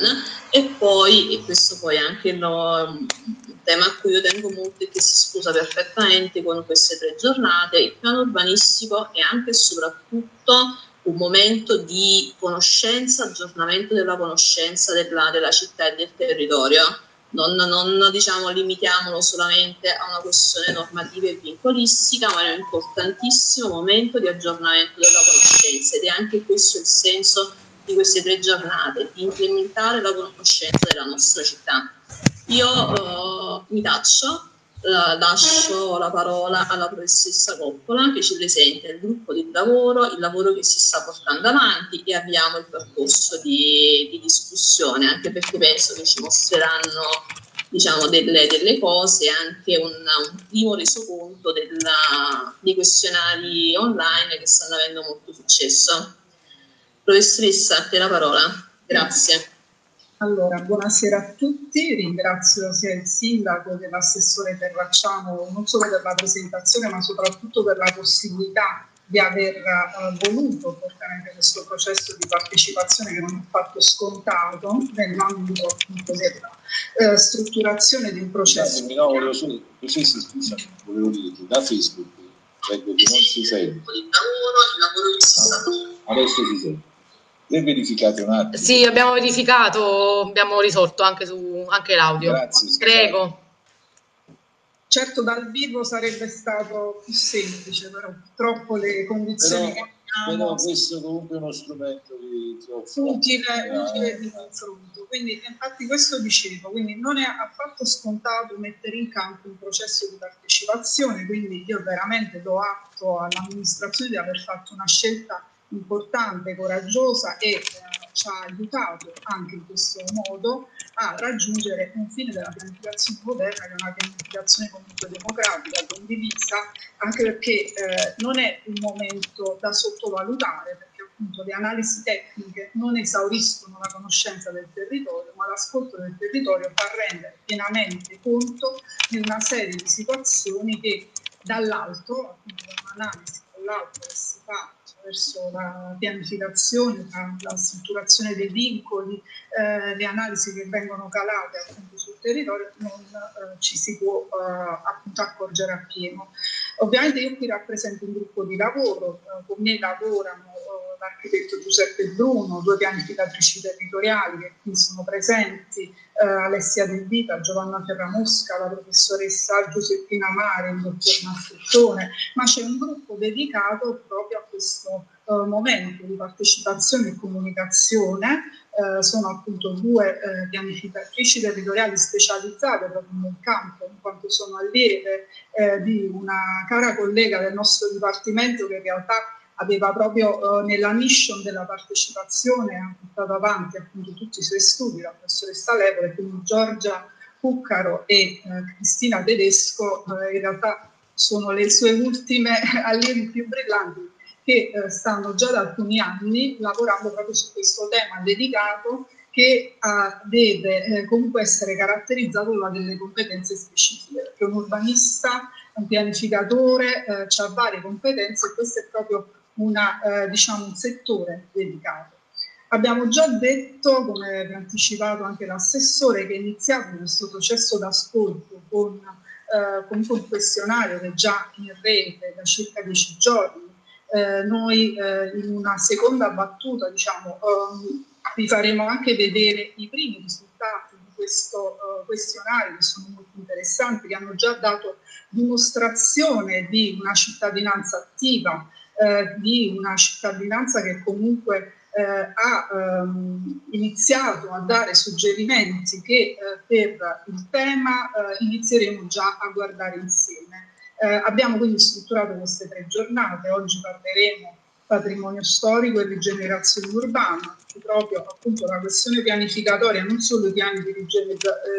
noi, e questo poi è anche un tema a cui io tengo molto e che si sposa perfettamente con queste tre giornate, il piano urbanistico è anche e soprattutto un momento di conoscenza, aggiornamento della conoscenza della, della città e del territorio. Non, non diciamo, limitiamolo solamente a una questione normativa e vincolistica, ma è un importantissimo momento di aggiornamento della conoscenza ed è anche questo il senso di queste tre giornate, di implementare la conoscenza della nostra città. Io uh, mi taccio lascio la parola alla professoressa Coppola che ci presenta il gruppo di lavoro, il lavoro che si sta portando avanti e avviamo il percorso di, di discussione, anche perché penso che ci mostreranno diciamo, delle, delle cose, anche un, un primo resoconto della, dei questionari online che stanno avendo molto successo. Professoressa, a te la parola. Grazie. Allora, buonasera a tutti, ringrazio sia il sindaco che l'assessore Terracciano non solo per la presentazione ma soprattutto per la possibilità di aver uh, voluto portare anche questo processo di partecipazione che non è fatto scontato nell'ambito appunto della uh, strutturazione di un processo. No, volevo solo, scusa, volevo dire da Facebook, leggo che non si sente. Adesso si sente. Le verificate un attimo? Sì, abbiamo verificato, abbiamo risolto anche, su, anche l'audio. Grazie. Scusate. Prego. Certo dal vivo sarebbe stato più semplice, però purtroppo le condizioni però, che abbiamo... Però questo comunque è uno strumento di utile, eh. utile di confronto. Quindi infatti questo dicevo, quindi non è affatto scontato mettere in campo un processo di partecipazione, quindi io veramente do atto all'amministrazione di aver fatto una scelta importante, coraggiosa e eh, ci ha aiutato anche in questo modo a raggiungere un fine della pianificazione moderna che è una pianificazione comunque democratica, condivisa, anche perché eh, non è un momento da sottovalutare perché appunto le analisi tecniche non esauriscono la conoscenza del territorio, ma l'ascolto del territorio fa rendere pienamente conto di una serie di situazioni che dall'alto, appunto da un'analisi dall'alto che si fa attraverso la pianificazione, la, strutturazione dei vincoli, eh, le analisi che vengono calate appunto sul territorio, non eh, ci si può eh, appunto accorgere appieno. Ovviamente io qui rappresento un gruppo di lavoro, eh, con me lavorano eh, l'architetto Giuseppe Bruno, due pianificatrici territoriali che qui sono presenti, eh, Alessia Del Vita, Giovanna Ferramosca, la professoressa Giuseppina Mare, il dottor Mastruttone, ma c'è un gruppo dedicato proprio a questo eh, momento di partecipazione e comunicazione. Eh, sono appunto due eh, pianificatrici territoriali specializzate proprio nel campo, in quanto sono allieve eh, di una cara collega del nostro dipartimento che in realtà aveva proprio eh, nella mission della partecipazione ha portato avanti appunto tutti i suoi studi, la professoressa Lepore, quindi Giorgia Cuccaro e eh, Cristina Tedesco eh, in realtà sono le sue ultime allievi più brillanti che eh, stanno già da alcuni anni lavorando proprio su questo tema dedicato che uh, deve eh, comunque essere caratterizzato da delle competenze specifiche, perché un urbanista, un pianificatore eh, ha varie competenze e questo è proprio una, eh, diciamo un settore dedicato. Abbiamo già detto, come anticipato anche l'assessore, che è iniziato questo processo d'ascolto con, eh, con un questionario che è già in rete da circa dieci giorni. Eh, noi eh, in una seconda battuta diciamo, ehm, vi faremo anche vedere i primi risultati di questo uh, questionario che sono molto interessanti, che hanno già dato dimostrazione di una cittadinanza attiva eh, di una cittadinanza che comunque eh, ha ehm, iniziato a dare suggerimenti che eh, per il tema eh, inizieremo già a guardare insieme. Eh, abbiamo quindi strutturato queste tre giornate, oggi parleremo patrimonio storico e rigenerazione urbana, proprio appunto la questione pianificatoria, non solo i piani di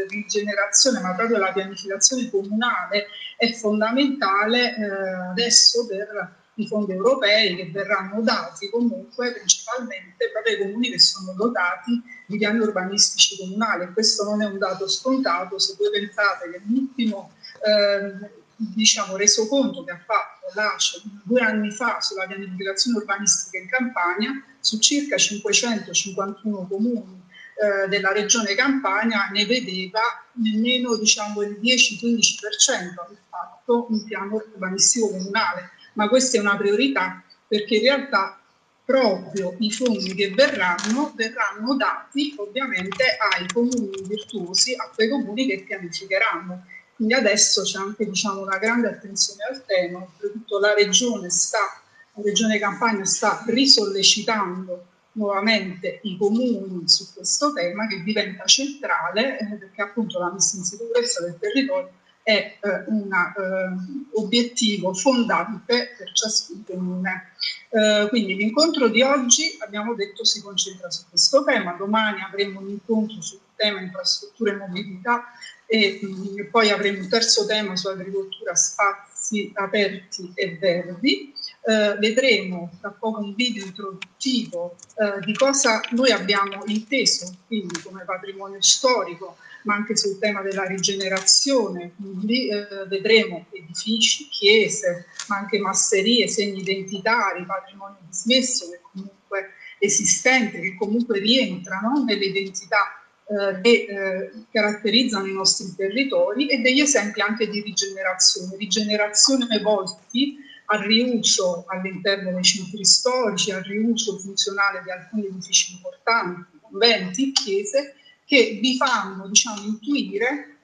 rigenerazione, ma proprio la pianificazione comunale è fondamentale eh, adesso per i fondi europei che verranno dati comunque principalmente proprio ai comuni che sono dotati di piani urbanistici comunali. Questo non è un dato scontato se voi pensate che l'ultimo eh, diciamo, resoconto che ha fatto l'ACE due anni fa sulla pianificazione urbanistica in Campania, su circa 551 comuni eh, della regione Campania ne vedeva nemmeno diciamo, il 10-15% del fatto un piano urbanistico comunale, ma questa è una priorità perché in realtà proprio i fondi che verranno verranno dati ovviamente ai comuni virtuosi, a quei comuni che pianificheranno. Quindi adesso c'è anche diciamo, una grande attenzione al tema, soprattutto la regione, sta, la regione Campania sta risollecitando nuovamente i comuni su questo tema che diventa centrale eh, perché appunto la messa in sicurezza del territorio è eh, un eh, obiettivo fondante per ciascun comune. Eh, quindi l'incontro di oggi abbiamo detto si concentra su questo tema, domani avremo un incontro sul tema infrastrutture e mobilità e mh, mm, poi avremo un terzo tema su agricoltura, spazi aperti e verdi. Eh, vedremo tra poco un video introduttivo eh, di cosa noi abbiamo inteso quindi come patrimonio storico ma anche sul tema della rigenerazione, quindi eh, vedremo edifici, chiese, ma anche masserie, segni identitari, patrimonio dismesso che comunque esistente, che comunque rientrano nelle identità eh, che eh, caratterizzano i nostri territori e degli esempi anche di rigenerazione, rigenerazione volti al riuso all'interno dei centri storici, al riuso funzionale di alcuni edifici importanti, conventi, chiese, che vi fanno diciamo, intuire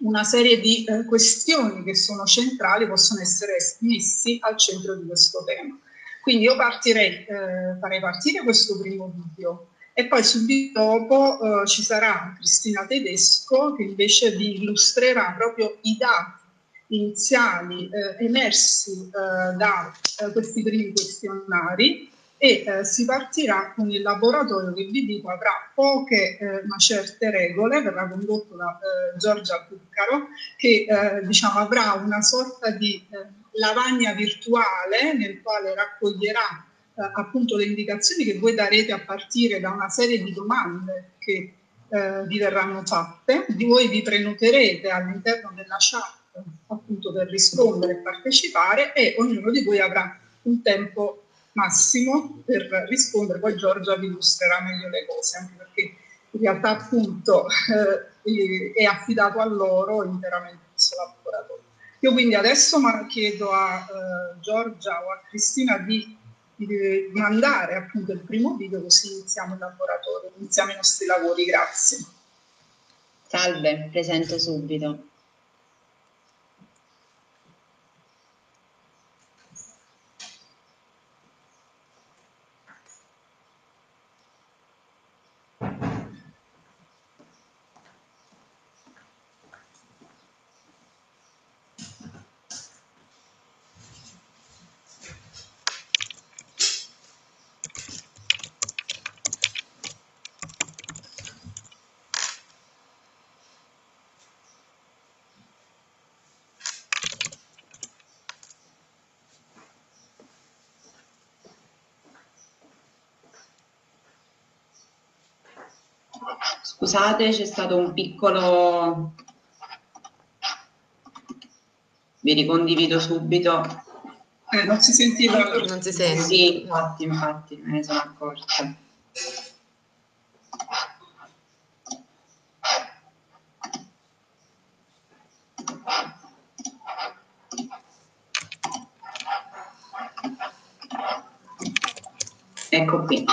una serie di eh, questioni che sono centrali, possono essere messi al centro di questo tema. Quindi io partirei, eh, farei partire questo primo video e poi subito dopo eh, ci sarà Cristina Tedesco che invece vi illustrerà proprio i dati iniziali eh, emersi eh, da eh, questi primi questionari e eh, si partirà con il laboratorio che vi dico avrà poche eh, ma certe regole, verrà condotto da eh, Giorgia Cuccaro, che diciamo, avrà una sorta di lavagna virtuale nel quale raccoglierà appunto le indicazioni che voi darete a partire da una serie di domande che vi verranno fatte, di voi vi prenoterete all'interno della chat appunto per rispondere e partecipare e ognuno di voi avrà un tempo massimo per rispondere, poi Giorgia vi illustrerà meglio le cose, anche perché in realtà appunto eh, è affidato a loro interamente questo laboratorio. Io quindi adesso chiedo a eh, Giorgia o a Cristina di, di, mandare appunto il primo video così iniziamo il laboratorio, iniziamo i nostri lavori, grazie. Salve, presento subito. Scusate, c'è stato un piccolo... Vi ricondivido subito. Eh, non si sentiva. Non si sente. Sì, infatti, infatti, me ne sono accorta. Ecco qui.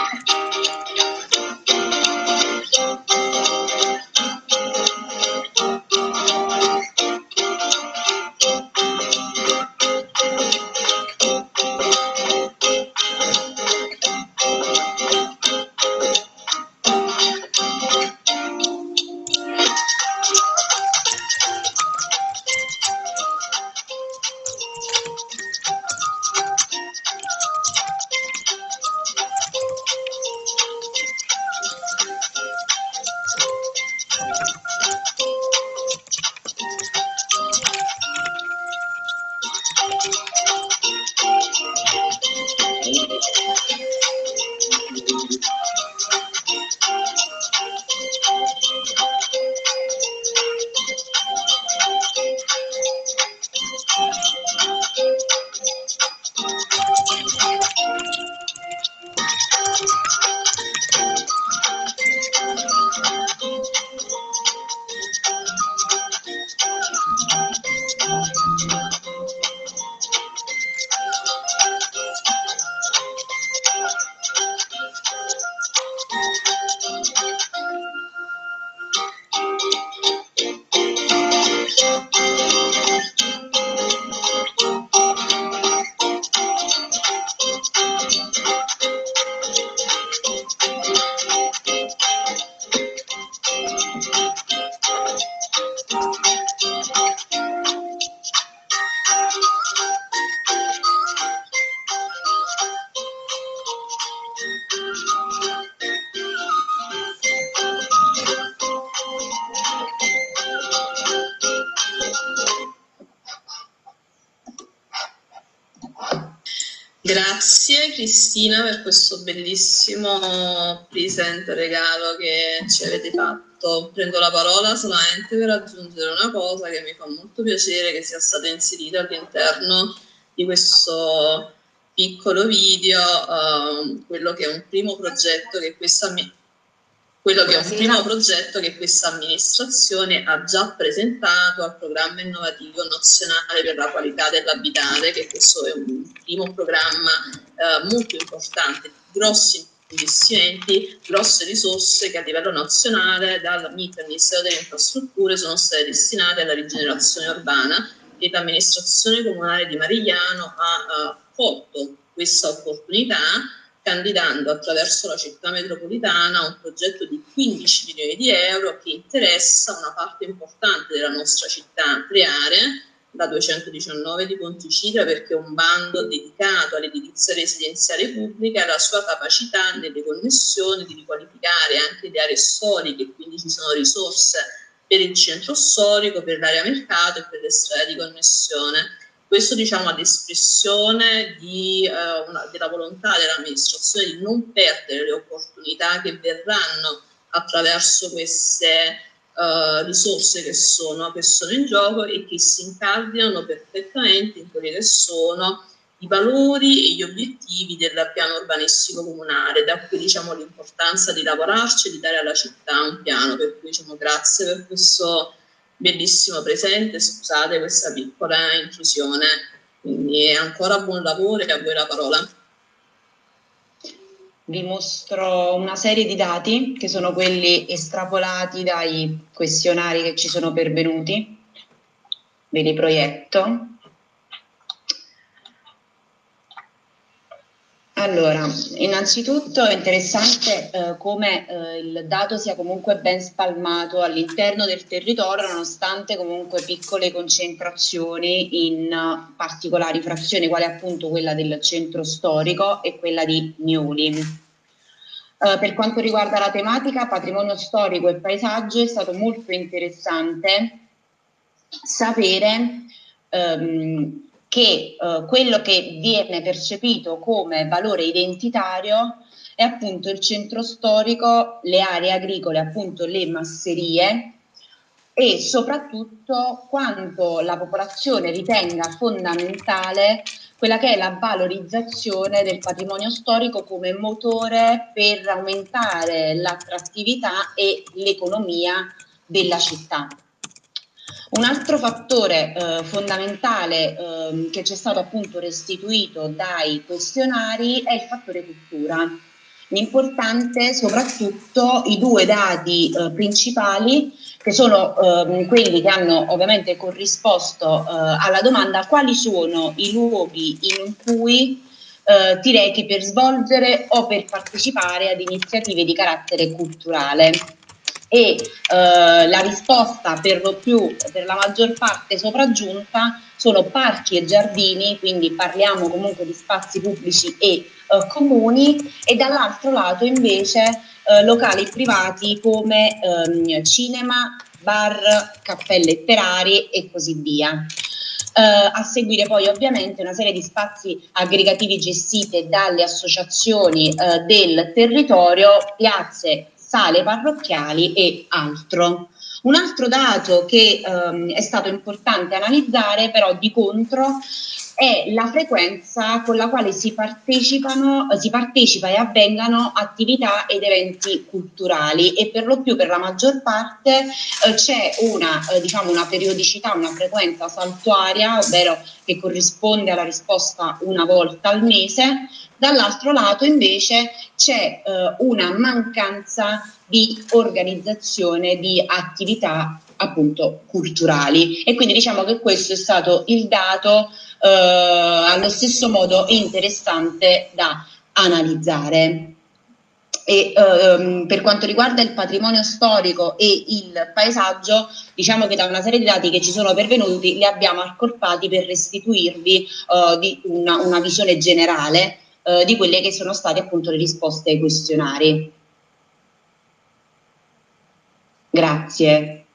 Bellissimo present regalo che ci avete fatto. Prendo la parola solamente per aggiungere una cosa che mi fa molto piacere che sia stata inserita all'interno di questo piccolo video, uh, quello che è un primo progetto che questa quello che è un primo progetto che questa amministrazione ha già presentato al programma innovativo nazionale per la qualità dell'abitare, che questo è un primo programma eh, molto importante, grossi investimenti, grosse risorse che a livello nazionale dal MIT Ministero delle Infrastrutture sono state destinate alla rigenerazione urbana. E l'amministrazione comunale di Marigliano ha uh, colto questa opportunità candidando attraverso la città metropolitana un progetto di 15 milioni di euro che interessa una parte importante della nostra città, tre aree, la 219 di Ponticida perché un bando dedicato all'edilizia residenziale pubblica e alla sua capacità nelle connessioni di riqualificare anche le aree storiche, quindi ci sono risorse per il centro storico, per l'area mercato e per le strade di connessione. Questo diciamo ad espressione di, eh, una, della volontà dell'amministrazione di non perdere le opportunità che verranno attraverso queste uh, risorse che sono, che sono in gioco e che si incardinano perfettamente in quelli che sono i valori e gli obiettivi del piano urbanistico comunale, da qui diciamo l'importanza di lavorarci e di dare alla città un piano, per cui diciamo grazie per questo bellissimo presente, scusate questa piccola intrusione, quindi ancora buon lavoro e a voi la parola. Vi mostro una serie di dati che sono quelli estrapolati dai questionari che ci sono pervenuti. Ve li proietto. Allora, innanzitutto è interessante eh, come eh, il dato sia comunque ben spalmato all'interno del territorio, nonostante comunque piccole concentrazioni in particolari frazioni, quale appunto quella del centro storico e quella di Miuli. Uh, per quanto riguarda la tematica patrimonio storico e paesaggio, è stato molto interessante sapere um, che eh, quello che viene percepito come valore identitario è appunto il centro storico, le aree agricole, appunto le masserie e soprattutto quanto la popolazione ritenga fondamentale quella che è la valorizzazione del patrimonio storico come motore per aumentare l'attrattività e l'economia della città. Un altro fattore eh, fondamentale eh, che ci è stato appunto restituito dai questionari è il fattore cultura. L'importante soprattutto i due dati eh, principali che sono ehm, quelli che hanno ovviamente corrisposto eh, alla domanda quali sono i luoghi in cui eh, ti rechi per svolgere o per partecipare ad iniziative di carattere culturale e eh, la risposta per lo più, per la maggior parte sopraggiunta, sono parchi e giardini, quindi parliamo comunque di spazi pubblici e eh, comuni, e dall'altro lato invece eh, locali privati come ehm, cinema, bar, caffè letterari e così via. Uh, a seguire poi ovviamente una serie di spazi aggregativi gestiti dalle associazioni uh, del territorio, piazze sale parrocchiali e altro. Un altro dato che ehm, è stato importante analizzare però di contro è la frequenza con la quale si, si partecipa e avvengano attività ed eventi culturali. E per lo più per la maggior parte eh, c'è una, eh, diciamo una periodicità, una frequenza saltuaria, ovvero che corrisponde alla risposta una volta al mese, dall'altro lato invece c'è eh, una mancanza di organizzazione di attività appunto culturali e quindi diciamo che questo è stato il dato eh, allo stesso modo interessante da analizzare. E ehm, per quanto riguarda il patrimonio storico e il paesaggio, diciamo che da una serie di dati che ci sono pervenuti li abbiamo accorpati per restituirvi eh, una, una, visione generale eh, di quelle che sono state appunto le risposte ai questionari. Grazie.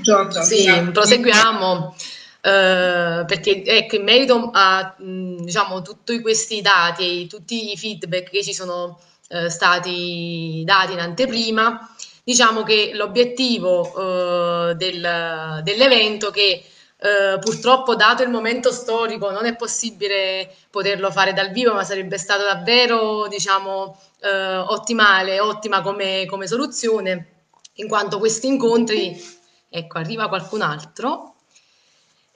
Giorgia, sì, proseguiamo. eh, perché ecco, in merito a mh, diciamo, tutti questi dati e tutti i feedback che ci sono eh, stati dati in anteprima, diciamo che l'obiettivo eh, del, dell'evento che eh, purtroppo dato il momento storico non è possibile poterlo fare dal vivo, ma sarebbe stato davvero diciamo, eh, ottimale, ottima come, come soluzione, in quanto questi incontri, ecco arriva qualcun altro,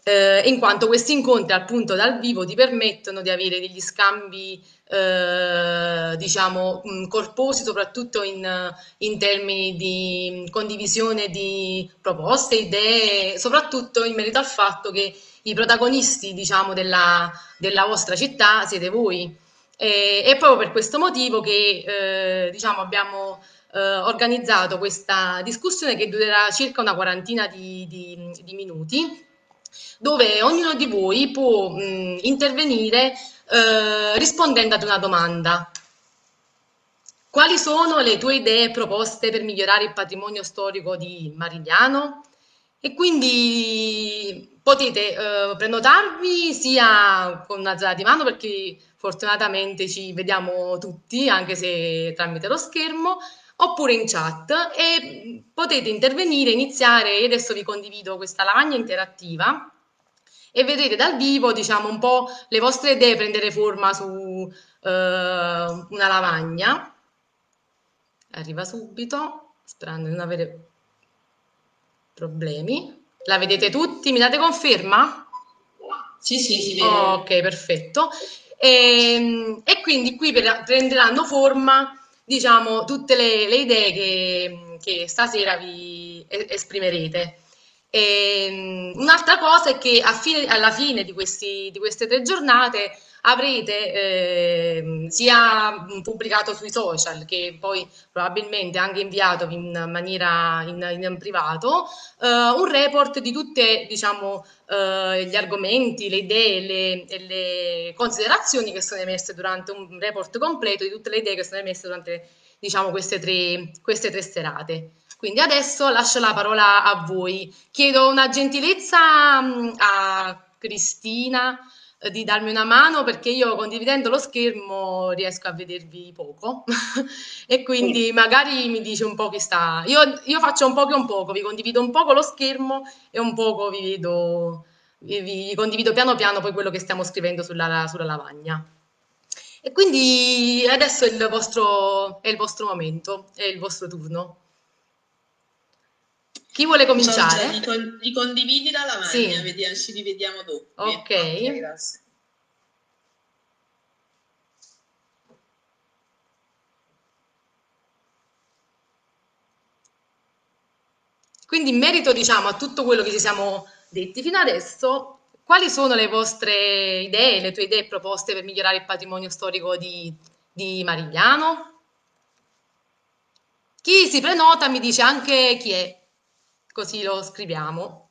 eh, in quanto questi incontri appunto dal vivo ti permettono di avere degli scambi eh, diciamo mh, corposi soprattutto in, in, termini di condivisione di proposte, idee, soprattutto in merito al fatto che i protagonisti diciamo della, della vostra città siete voi. E, è proprio per questo motivo che eh, diciamo abbiamo eh, organizzato questa discussione che durerà circa una quarantina di, di, di minuti dove ognuno di voi può mh, intervenire eh, rispondendo ad una domanda. Quali sono le tue idee proposte per migliorare il patrimonio storico di Marigliano? E quindi potete eh, prenotarvi sia con una zona di mano perché fortunatamente ci vediamo tutti, anche se tramite lo schermo, oppure in chat e potete intervenire, iniziare, io adesso vi condivido questa lavagna interattiva e vedrete dal vivo, diciamo, un po' le vostre idee prendere forma su eh, una lavagna. Arriva subito, sperando di non avere problemi. La vedete tutti? Mi date conferma? Sì, sì, si vede. Oh, ok, perfetto. E, ehm, e, quindi qui prenderanno forma, diciamo, tutte le, le idee che, che stasera vi esprimerete. E, ehm, un'altra cosa è che fine, alla fine di, questi, di, queste tre giornate avrete eh, sia pubblicato sui social che poi probabilmente anche inviato in maniera in, in privato eh, un report di tutti diciamo, eh, gli argomenti, le idee le, le considerazioni che sono emerse durante un report completo di tutte le idee che sono emerse durante diciamo, queste, tre, queste tre serate. Quindi adesso lascio la parola a voi. Chiedo una gentilezza a Cristina di darmi una mano perché io condividendo lo schermo riesco a vedervi poco e quindi sì. magari mi dice un po' chi sta. Io, io, faccio un poco e un poco, vi condivido un poco lo schermo e un poco vi vedo, vi, vi condivido piano piano poi quello che stiamo scrivendo sulla, sulla lavagna. E quindi adesso è il, vostro, è il vostro momento, è il vostro turno. Chi vuole cominciare? Li, con, li condividi la lavagna, sì. vediamo, ci rivediamo dopo. Ok. okay grazie. Quindi in merito diciamo, a tutto quello che ci siamo detti fino adesso, quali sono le vostre idee, le tue idee proposte per migliorare il patrimonio storico di, di Marigliano? Chi si prenota mi dice anche chi è così lo scriviamo.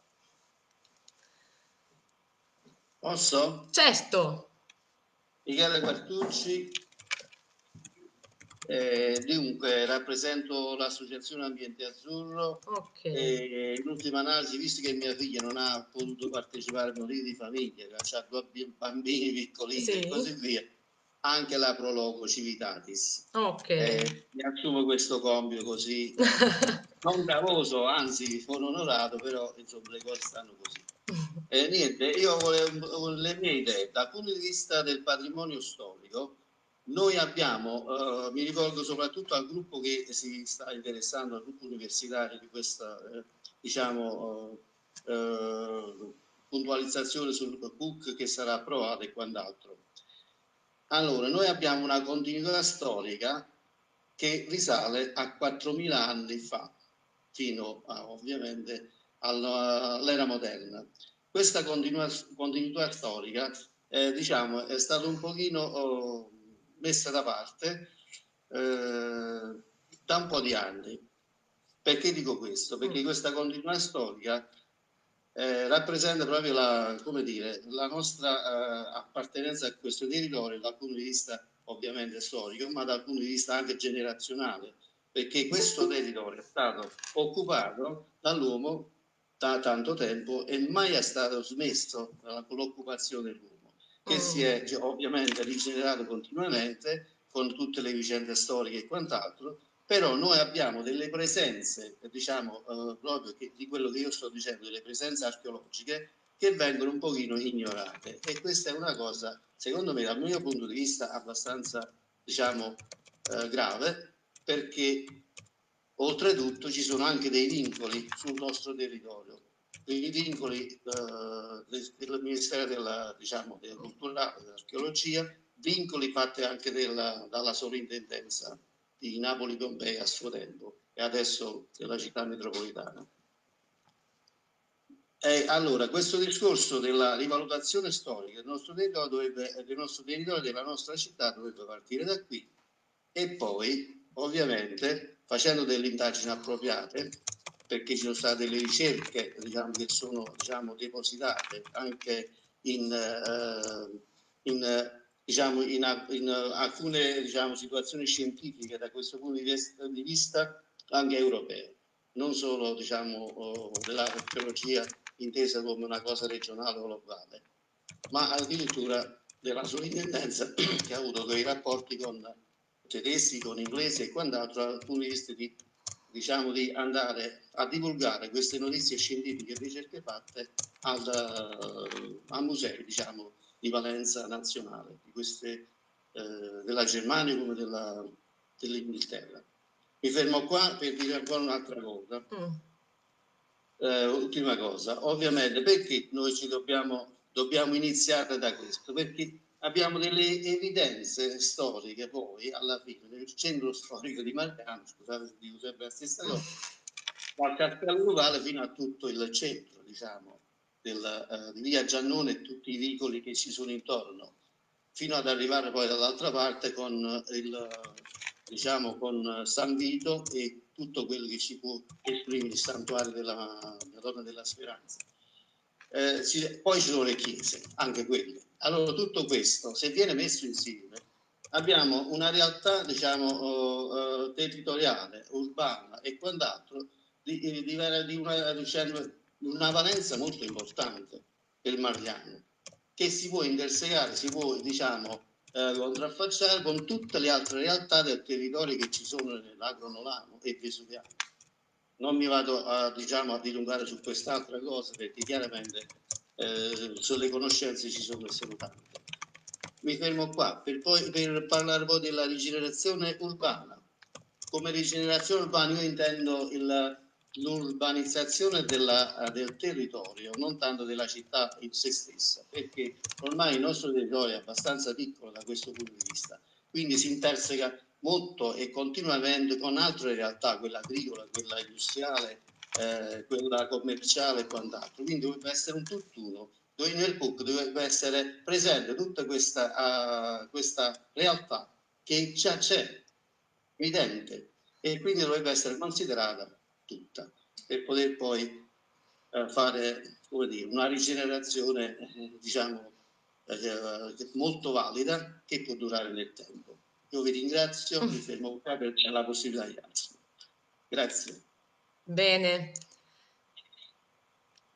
Posso? Certo. Michele Quartucci, eh, dunque rappresento l'associazione Ambiente Azzurro okay. e in ultima analisi, visto che mia figlia non ha potuto partecipare a motivi di famiglia, che ha due bambini piccolini sì. e così via, anche la Prologo Civitatis. Ok. Eh, mi assumo questo compito così, non gravoso, anzi sono onorato, però insomma le cose stanno così. Eh, niente, io volevo le mie idee dal punto di vista del patrimonio storico. Noi abbiamo, uh, mi rivolgo soprattutto al gruppo che si sta interessando, al gruppo universitario di questa, eh, diciamo, uh, puntualizzazione sul book che sarà approvato e quant'altro allora, noi abbiamo una continuità storica che risale a 4.000 anni fa, fino a, ovviamente all'era moderna. Questa continua, continuità storica, eh, diciamo, è stata un pochino oh, messa da parte eh, da un po' di anni. Perché dico questo? Perché mm. questa continuità storica eh, rappresenta proprio la, dire, la nostra eh, appartenenza a questo territorio dal punto di vista ovviamente storico, ma dal punto di vista anche generazionale, perché questo territorio è stato occupato dall'uomo da tanto tempo e mai è stato smesso con l'occupazione dell'uomo, che mm. si è ovviamente rigenerato continuamente con tutte le vicende storiche e quant'altro, però noi abbiamo delle presenze, diciamo eh, proprio che, di quello che io sto dicendo, delle presenze archeologiche che vengono un pochino ignorate. E questa è una cosa, secondo me, dal mio punto di vista, abbastanza, diciamo, eh, grave, perché oltretutto ci sono anche dei vincoli sul nostro territorio, dei vincoli eh, del Ministero della, diciamo, della Cultura, dell'Archeologia, vincoli fatti anche della, dalla sovrintendenza di Napoli Pompei a suo tempo e adesso della città metropolitana. E allora, questo discorso della rivalutazione storica del nostro territorio, dovrebbe, del nostro territorio della nostra città dovrebbe partire da qui e poi, ovviamente, facendo delle indagini appropriate, perché ci sono state delle ricerche diciamo, che sono diciamo, depositate anche in, uh, in diciamo, in, in alcune diciamo, situazioni scientifiche da questo punto di vista, anche europee, non solo diciamo, dell'archeologia intesa come una cosa regionale o locale, ma addirittura della sovrintendenza che ha avuto dei rapporti con tedeschi, con inglesi e quant'altro dal punto di vista di, diciamo, di andare a divulgare queste notizie scientifiche e ricerche fatte al, a musei diciamo, di valenza nazionale, di queste, eh, della Germania come della, dell'Inghilterra. Mi fermo qua per dire ancora un'altra cosa. Mm. Eh, ultima cosa, ovviamente perché noi ci dobbiamo, dobbiamo iniziare da questo? Perché abbiamo delle evidenze storiche poi alla fine del centro storico di Marcano, scusate dico sempre la stessa cosa, dal Castello Ruvale fino a tutto il centro, diciamo, della, di via Giannone e tutti i vicoli che ci sono intorno, fino ad arrivare poi dall'altra parte con il diciamo con San Vito e tutto quello che ci può esprimere il santuario della Madonna della Speranza. Eh, ci, poi ci sono le chiese, anche quelle. Allora tutto questo, se viene messo insieme, abbiamo una realtà diciamo uh, territoriale, urbana e quant'altro di, di, di, una, diciamo, una valenza molto importante il Mariano, che si può intersecare, si può, diciamo, eh, contraffacciare con tutte le altre realtà del territorio che ci sono nell'agronolano e vesuviano. Non mi vado a, diciamo, a dilungare su quest'altra cosa perché chiaramente eh, sulle conoscenze ci sono e sono tante. Mi fermo qua per, poi, per parlare poi della rigenerazione urbana. Come rigenerazione urbana io intendo il, l'urbanizzazione della, del territorio, non tanto della città in sé stessa, perché ormai il nostro territorio è abbastanza piccolo da questo punto di vista, quindi si interseca molto e continuamente con altre realtà, quella agricola, quella industriale, eh, quella commerciale e quant'altro. Quindi dovrebbe essere un tutt'uno, dove nel PUC dovrebbe essere presente tutta questa, uh, questa realtà che già c'è, evidente, e quindi dovrebbe essere considerata tutta per poter poi eh, fare dire, una rigenerazione eh, diciamo eh, molto valida che può durare nel tempo. Io vi ringrazio, mi fermo qua per la possibilità di alzare. Grazie. Bene.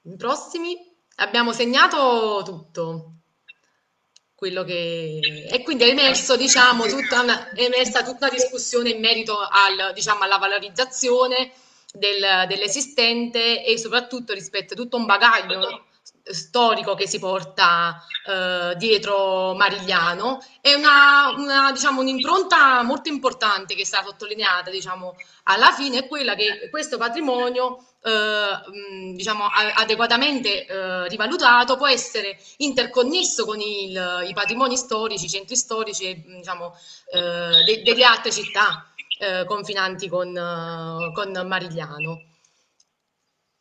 I prossimi abbiamo segnato tutto quello che e quindi è emerso diciamo tutta una, è emersa tutta una discussione in merito al, diciamo, alla valorizzazione del, dell'esistente e soprattutto rispetto a tutto un bagaglio storico che si porta eh, dietro Marigliano. È una, una, diciamo, un'impronta molto importante che è stata sottolineata diciamo, alla fine è quella che questo patrimonio eh, diciamo, adeguatamente eh, rivalutato può essere interconnesso con il, i patrimoni storici, i centri storici diciamo, eh, de, delle altre città eh, confinanti con, uh, con Marigliano.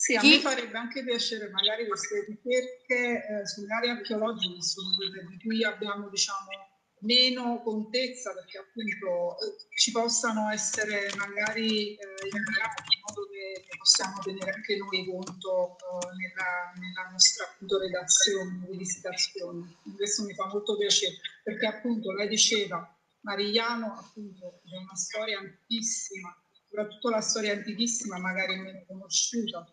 Sì, a Chi... me farebbe anche piacere magari queste ricerche eh, sulle aree archeologiche sono quelle di cui abbiamo diciamo meno contezza perché appunto eh, ci possano essere magari eh, in modo che ne possiamo tenere anche noi conto eh, nella, nella, nostra appunto redazione, rivisitazione. Questo mi fa molto piacere perché appunto lei diceva Marigliano appunto è una storia antichissima, soprattutto la storia antichissima magari meno conosciuta.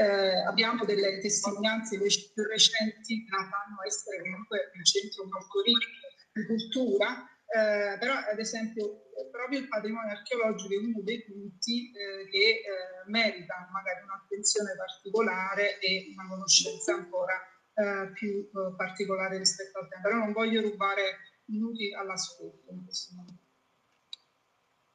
eh, abbiamo delle testimonianze più recenti che fanno essere comunque un centro molto ricco di cultura, eh, però ad esempio proprio il patrimonio archeologico è uno dei punti eh, che eh, merita magari un'attenzione particolare e una conoscenza ancora eh, più eh, particolare rispetto al tema, però non voglio rubare minuti all'ascolto in questo momento.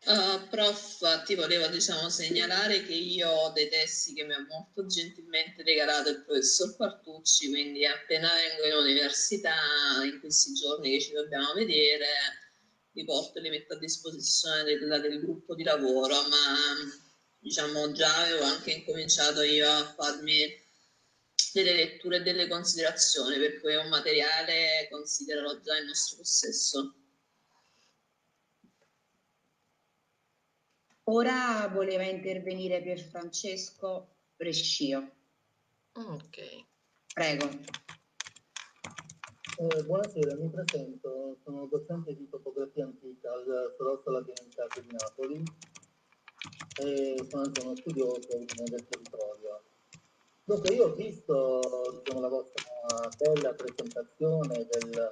Uh, prof, ti volevo diciamo, segnalare che io ho dei testi che mi ha molto gentilmente regalato il professor Quartucci, quindi appena vengo in università, in questi giorni che ci dobbiamo vedere, li porto e li metto a disposizione del, del gruppo di lavoro, ma diciamo già avevo anche incominciato io a farmi delle letture e delle considerazioni, per cui è un materiale considererò già in nostro possesso. Ora voleva intervenire per Francesco Brescio. Ok. Prego. Eh, buonasera, mi presento, sono docente di topografia antica al Solosso Labirintato di Napoli e sono anche uno studioso del territorio. Dunque, io ho visto diciamo, la vostra bella presentazione del,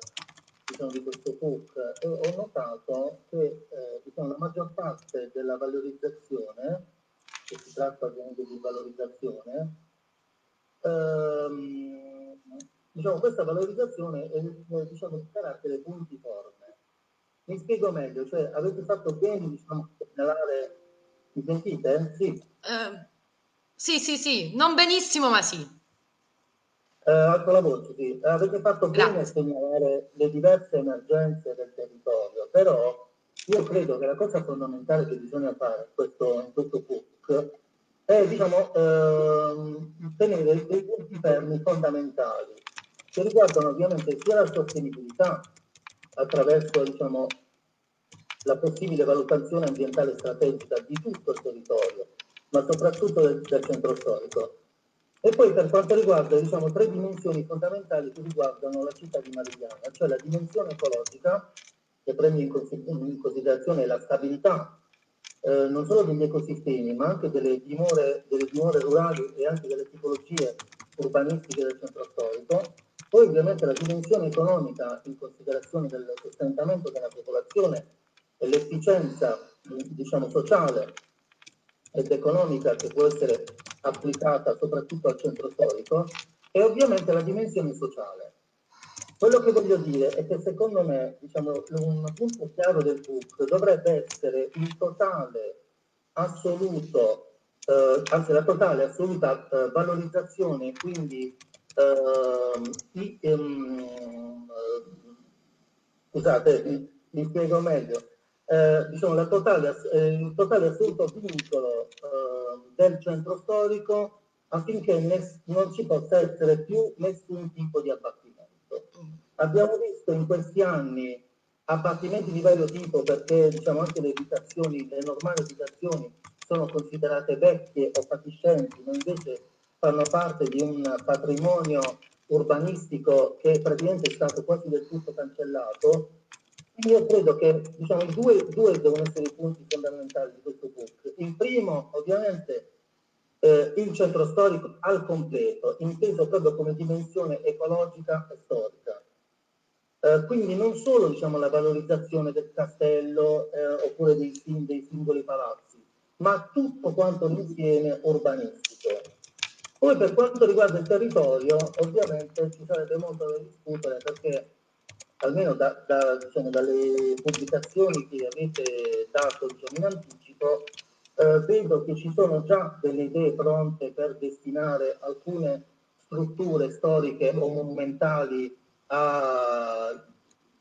diciamo, di questo book e ho notato che eh, diciamo, la maggior parte della valorizzazione, che si tratta ovviamente di valorizzazione, ehm, diciamo, questa valorizzazione è diciamo, di carattere puntiforme. Mi spiego meglio, cioè avete fatto bene diciamo, segnalare, mi sentite? Sì. Uh, sì, sì, sì, non benissimo, ma sì. Eh, alto la voce, sì. Avete fatto Grazie. bene a segnalare le diverse emergenze del territorio, però io credo che la cosa fondamentale che bisogna fare in questo, in questo book è diciamo, ehm, tenere dei punti fermi fondamentali che riguardano ovviamente sia la sostenibilità attraverso diciamo, la possibile valutazione ambientale strategica di tutto il territorio, ma soprattutto del, del centro storico, e poi per quanto riguarda diciamo, tre dimensioni fondamentali che riguardano la città di Marigliana, cioè la dimensione ecologica, che prende in considerazione la stabilità eh, non solo degli ecosistemi, ma anche delle dimore, delle dimore rurali e anche delle tipologie urbanistiche del centro storico. Poi ovviamente la dimensione economica in considerazione del sostentamento della popolazione e l'efficienza diciamo, sociale ed economica che può essere applicata soprattutto al centro storico e ovviamente la dimensione sociale. Quello che voglio dire è che secondo me diciamo, un punto chiaro del book dovrebbe essere il totale assoluto, eh, anzi la totale assoluta eh, valorizzazione, quindi eh, di, ehm, scusate, mi, mi spiego meglio, eh, diciamo, totale, eh, il totale assoluto vincolo eh, del centro storico affinché ne, non ci possa essere più nessun tipo di abbattimento. Abbiamo visto in questi anni abbattimenti di vario tipo perché diciamo, anche le abitazioni, le normali abitazioni sono considerate vecchie o fatiscenti, ma invece fanno parte di un patrimonio urbanistico che praticamente è stato quasi del tutto cancellato io credo che diciamo, due, due, devono essere i punti fondamentali di questo book. Il primo, ovviamente, eh, il centro storico al completo, inteso proprio come dimensione ecologica e storica. Eh, quindi non solo diciamo, la valorizzazione del castello eh, oppure dei, dei, singoli palazzi, ma tutto quanto l'insieme urbanistico. Poi per quanto riguarda il territorio, ovviamente ci sarebbe molto da discutere perché almeno da, da, diciamo, dalle pubblicazioni che avete dato diciamo, in anticipo, eh, vedo che ci sono già delle idee pronte per destinare alcune strutture storiche o monumentali a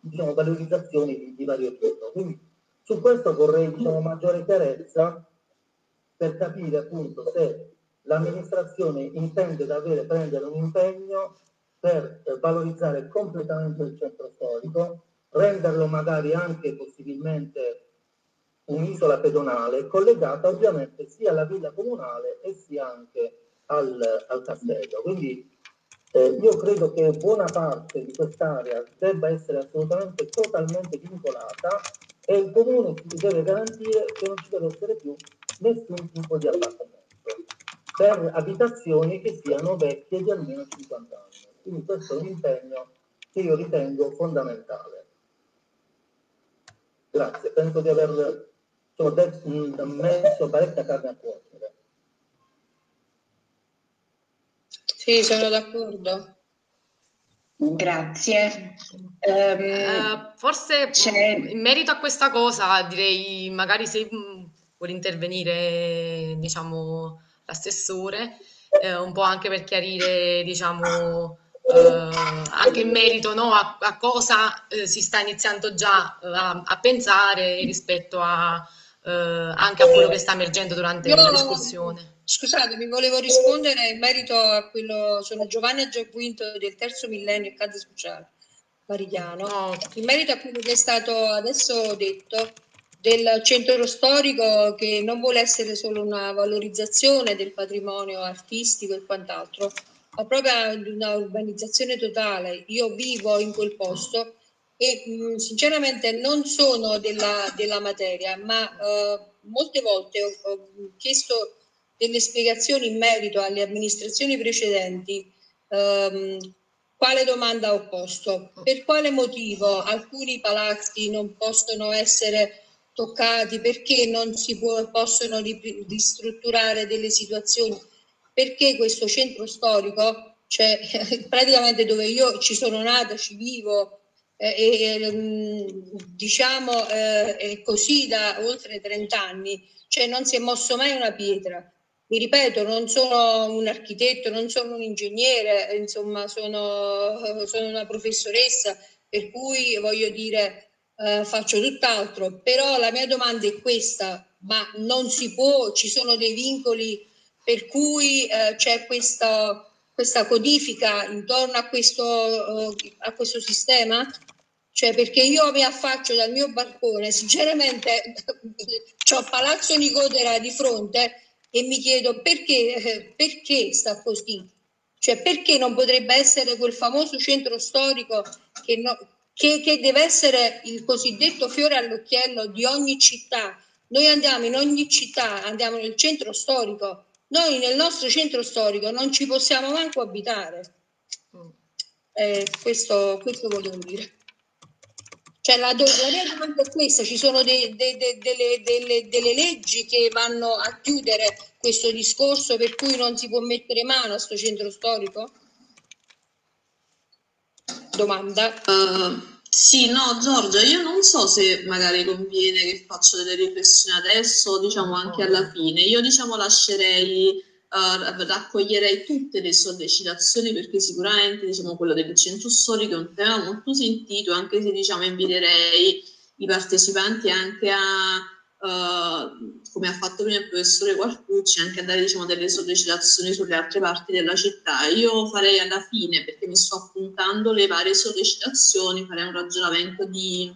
diciamo, valorizzazioni di, di, vario tipo. Quindi su questo vorrei diciamo, maggiore chiarezza per capire appunto se l'amministrazione intende davvero prendere un impegno per valorizzare completamente il centro storico, renderlo magari anche possibilmente un'isola pedonale collegata ovviamente sia alla villa comunale e sia anche al, al castello. Quindi eh, io credo che buona parte di quest'area debba essere assolutamente totalmente vincolata e il comune ci deve garantire che non ci deve essere più nessun tipo di abbattimento. per abitazioni che siano vecchie di almeno 50 anni. Quindi questo è un impegno che io ritengo fondamentale. Grazie, penso di aver insomma, messo parecchia carne a cuocere. Sì, sono d'accordo. Grazie. Um, uh, forse in merito a questa cosa direi magari se mh, vuole intervenire diciamo l'assessore eh, un po' anche per chiarire diciamo eh, anche in merito no, a, a, cosa eh, si sta iniziando già eh, a, a pensare rispetto a, eh, anche a quello che sta emergendo durante Io, la discussione. Scusate, mi volevo rispondere in merito a quello, sono Giovanni Giaquinto del terzo millennio Cade Sociale, Marigliano, no. in merito a quello che è stato adesso detto del centro storico che non vuole essere solo una valorizzazione del patrimonio artistico e quant'altro, ma proprio una urbanizzazione totale. Io vivo in quel posto e mh, sinceramente non sono della, della materia, ma eh, molte volte ho, ho, chiesto delle spiegazioni in merito alle amministrazioni precedenti. Ehm, quale domanda ho posto? Per quale motivo alcuni palazzi non possono essere toccati? Perché non si può, possono ristrutturare delle situazioni? Perché questo centro storico, cioè praticamente dove io ci sono nata, ci vivo, eh, e mm, diciamo eh, così da oltre 30 anni, cioè non si è mosso mai una pietra. Mi ripeto, non sono un architetto, non sono un ingegnere, insomma sono, sono una professoressa, per cui voglio dire eh, faccio tutt'altro, però la mia domanda è questa, ma non si può, ci sono dei vincoli per cui eh, c'è questa, questa, codifica intorno a questo, eh, a questo sistema? Cioè, perché io mi affaccio dal mio balcone, sinceramente ho Palazzo Nicodera di fronte e mi chiedo perché, eh, perché sta così? Cioè, perché non potrebbe essere quel famoso centro storico che, no, che, che deve essere il cosiddetto fiore all'occhiello di ogni città? Noi andiamo in ogni città, andiamo nel centro storico, noi nel nostro centro storico non ci possiamo manco abitare. Eh, questo, questo volevo dire. Cioè la, la mia domanda è questa, ci sono de, de, de, delle, delle, delle, leggi che vanno a chiudere questo discorso per cui non si può mettere mano a questo centro storico? Domanda. Uh, sì, no, Giorgia, io non so se magari conviene che faccio delle riflessioni adesso o diciamo anche alla fine. Io diciamo lascerei, uh, raccoglierei tutte le sollecitazioni perché sicuramente diciamo quello del centro storico è un tema molto sentito, anche se diciamo inviterei i partecipanti anche a Uh, come ha fatto prima il professore Guarcucci, anche a dare diciamo, delle sollecitazioni sulle altre parti della città. Io farei alla fine, perché mi sto appuntando le varie sollecitazioni, farei un ragionamento di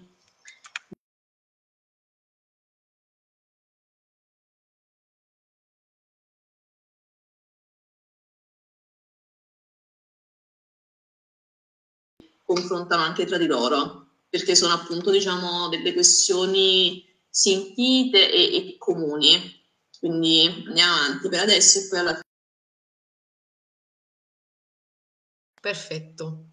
confrontano anche tra di loro, perché sono appunto diciamo delle questioni sentite e, e comuni. Quindi andiamo avanti per adesso e poi alla fine. Perfetto.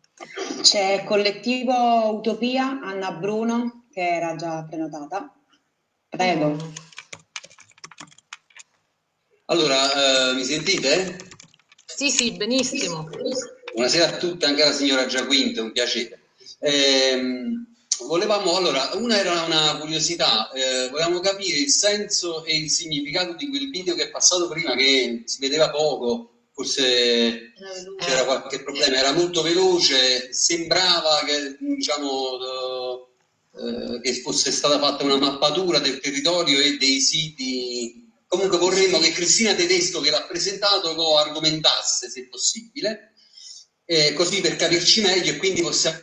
C'è collettivo Utopia, Anna Bruno, che era già prenotata. Prego. Allora, eh, mi sentite? Sì, sì, benissimo. Buonasera a tutti, anche alla signora Giaquinto, un piacere. Eh, volevamo, allora, una era una curiosità, eh, volevamo capire il senso e il significato di quel video che è passato prima, che si vedeva poco, forse c'era qualche problema, era molto veloce, sembrava che, diciamo, eh, che fosse stata fatta una mappatura del territorio e dei siti. Comunque vorremmo che Cristina Tedesco, che l'ha presentato, lo argomentasse, se possibile, eh, così per capirci meglio e quindi possiamo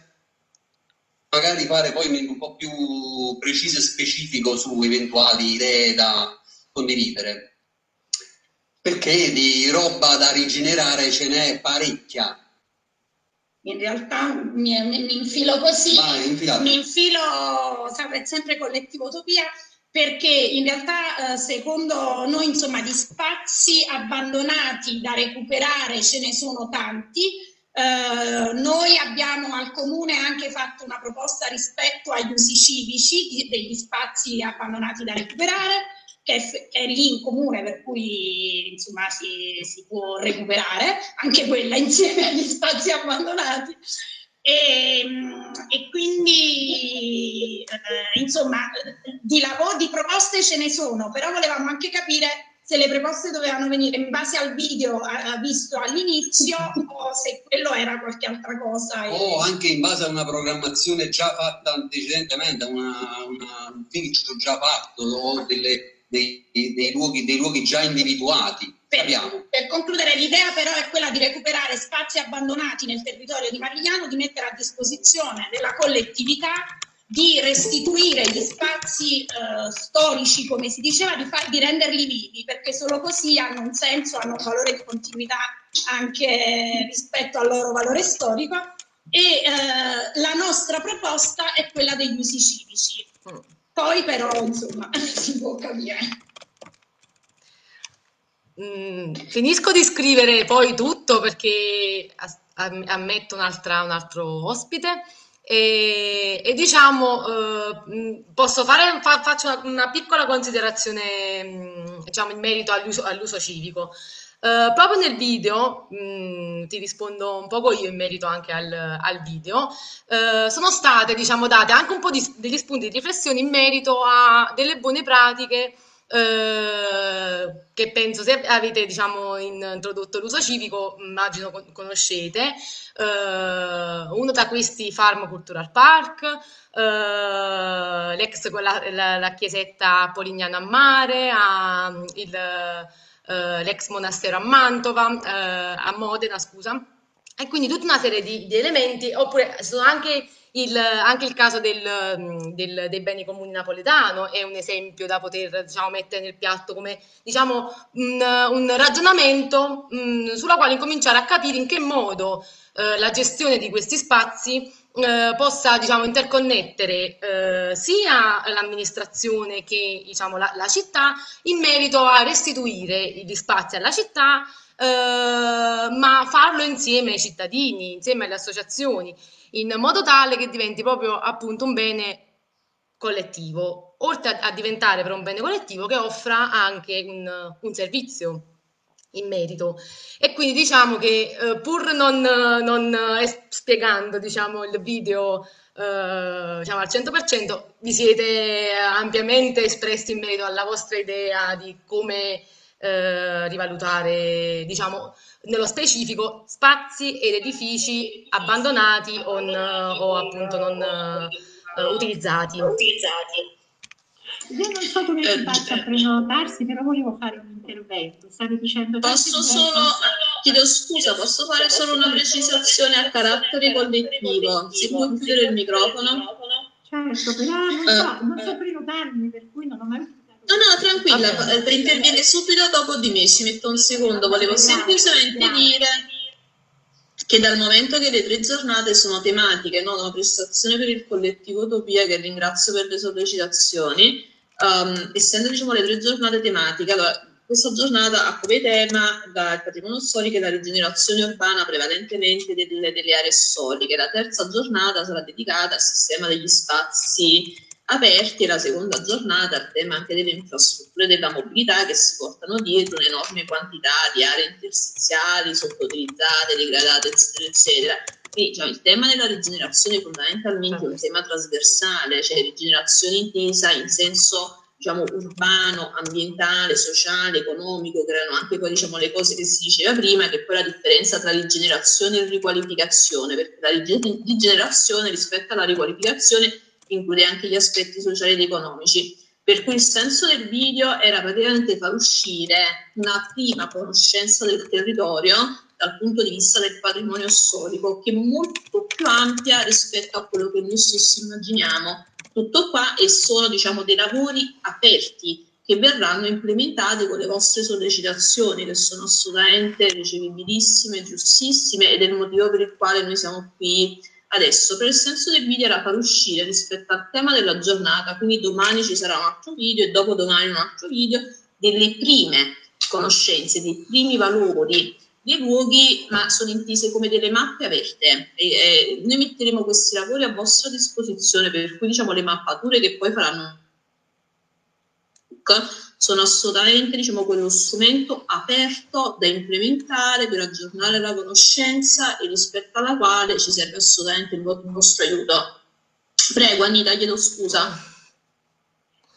magari fare poi un po' più preciso e specifico su eventuali idee da condividere. Perché di roba da rigenerare ce n'è parecchia. In realtà mi, mi infilo così, Vai, mi infilo sempre collettivo Utopia perché in realtà eh, secondo noi insomma di spazi abbandonati da recuperare ce ne sono tanti. Uh, noi abbiamo al comune anche fatto una proposta rispetto agli usi civici degli spazi abbandonati da recuperare, che è, che è, lì in comune, per cui insomma si, si può recuperare anche quella insieme agli spazi abbandonati. E, e quindi eh, insomma di lavoro, di proposte ce ne sono, però volevamo anche capire se le proposte dovevano venire in base al video visto all'inizio o se quello era qualche altra cosa. O anche in base a una programmazione già fatta antecedentemente, una, una, un feature già fatto o delle, dei, dei, luoghi, dei luoghi già individuati. Per, per, concludere, l'idea però è quella di recuperare spazi abbandonati nel territorio di Marigliano, di mettere a disposizione della collettività, di restituire gli spazi eh, storici, come si diceva, di, far, di, renderli vivi, perché solo così hanno un senso, hanno un valore di continuità anche rispetto al loro valore storico. E eh, la nostra proposta è quella degli usi civici. Poi però, insomma, si può capire. Mm, finisco di scrivere poi tutto perché ammetto un'altra, un altro ospite e, e diciamo eh, posso fare fa, faccio una, una, piccola considerazione mm, diciamo in merito all'uso, all'uso civico. Uh, proprio nel video, mh, mm, ti rispondo un poco io in merito anche al, al video, uh, sono state diciamo, date anche un po' di, degli spunti di riflessione in merito a delle buone pratiche eh, che penso se avete diciamo, introdotto l'uso civico, immagino conoscete. Eh, uno tra questi Farm Cultural Park, eh, l'ex la, la, la, chiesetta Polignano a Mare, a, il, eh, l'ex monastero a Mantova, eh, a Modena, scusa. E quindi tutta una serie di, di elementi, oppure sono anche il, anche il caso del, del, dei beni comuni napoletano è un esempio da poter diciamo, mettere nel piatto come diciamo, un, un ragionamento mh, sulla quale incominciare a capire in che modo eh, la gestione di questi spazi eh, possa diciamo, interconnettere eh, sia l'amministrazione che diciamo, la, la, città in merito a restituire gli spazi alla città, eh, ma farlo insieme ai cittadini, insieme alle associazioni in modo tale che diventi proprio appunto un bene collettivo, oltre a, a diventare però un bene collettivo che offra anche un, un servizio in merito. E quindi diciamo che eh, pur non, non spiegando diciamo, il video eh, diciamo, al 100%, vi siete ampiamente espressi in merito alla vostra idea di come eh, rivalutare diciamo, nello specifico spazi ed edifici abbandonati o, o appunto non uh, utilizzati. Io non so come si faccia a prenotarsi, però volevo fare un intervento. Stavi dicendo Posso solo, chiedo scusa, posso fare solo una precisazione a carattere collettivo? Si può chiudere il microfono? Certo, però non so, non so prenotarmi, per cui non ho mai No, no, tranquilla, okay. interviene subito dopo di me, ci metto un secondo. Volevo semplicemente dire che dal momento che le tre giornate sono tematiche, no? una prestazione per il collettivo Utopia, che ringrazio per le sollecitazioni, um, essendo diciamo, le tre giornate tematiche, allora, questa giornata ha come tema il patrimonio storico e la rigenerazione urbana prevalentemente delle, delle aree storiche. La terza giornata sarà dedicata al sistema degli spazi aperti la seconda giornata al tema anche delle infrastrutture della mobilità che si portano dietro un'enorme quantità di aree interstiziali sottoutilizzate, degradate, eccetera, eccetera. Quindi diciamo, il tema della rigenerazione fondamentalmente è un tema trasversale, cioè rigenerazione intesa in senso diciamo, urbano, ambientale, sociale, economico, che erano anche poi diciamo, le cose che si diceva prima, che poi la differenza tra rigenerazione e riqualificazione, perché la rigenerazione rispetto alla riqualificazione include anche gli aspetti sociali ed economici. Per cui il senso del video era praticamente far uscire una prima conoscenza del territorio dal punto di vista del patrimonio storico, che è molto più ampia rispetto a quello che noi stessi immaginiamo. Tutto qua e sono diciamo, dei lavori aperti che verranno implementati con le vostre sollecitazioni, che sono assolutamente ricevibilissime, giustissime ed è il motivo per il quale noi siamo qui Adesso per il senso del video era far uscire rispetto al tema della giornata, quindi domani ci sarà un altro video e dopodomani un altro video, delle prime conoscenze, dei primi valori dei luoghi, ma sono intese come delle mappe aperte. E, e noi metteremo questi lavori a vostra disposizione, per cui diciamo le mappature che poi faranno sono assolutamente diciamo, quello strumento aperto da implementare per aggiornare la conoscenza e rispetto alla quale ci serve assolutamente il vostro aiuto. Prego Anita, chiedo scusa.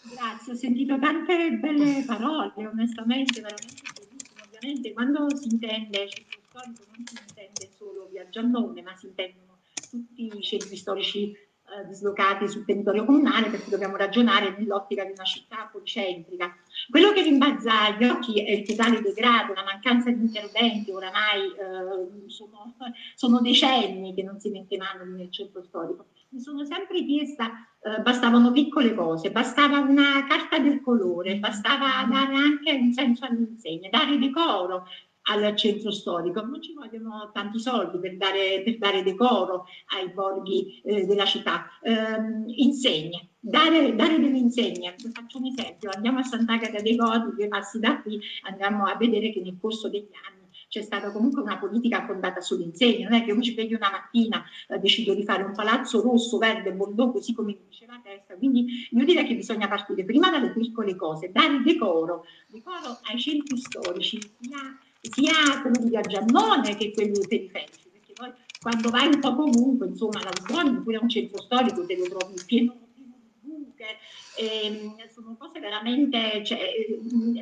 Grazie, ho sentito tante belle parole, onestamente, veramente bellissimo. Ovviamente quando si intende centro storico non si intende solo Nome, ma si intendono tutti i centri storici eh, dislocati sul territorio comunale perché dobbiamo ragionare nell'ottica di una città policentrica. Quello che rimbalza agli occhi è il totale degrado, la mancanza di interventi, oramai eh, sono, sono, decenni che non si mette mano nel centro storico. Mi sono sempre chiesta, eh, bastavano piccole cose, bastava una carta del colore, bastava dare anche un senso all'insegna, dare decoro, al centro storico, non ci vogliono tanti soldi per dare, per dare decoro ai borghi eh, della città. Eh, insegne, dare, dare, delle insegne, faccio un esempio, andiamo a Sant'Agata dei Goti, due passi da qui, andiamo a vedere che nel corso degli anni c'è stata comunque una politica fondata sull'insegno, non è che io mi sveglio una mattina, eh, decido di fare un palazzo rosso, verde, bordeaux, così come mi dice la testa, quindi io direi che bisogna partire prima dalle piccole cose, dare decoro, decoro ai centri storici, sia sia quelli di Viaggiannone che quelli periferici, perché poi quando vai un po' comunque, insomma, la Lisbona, pure un centro storico, te lo trovi pieno, di buche, e, sono cose veramente, cioè,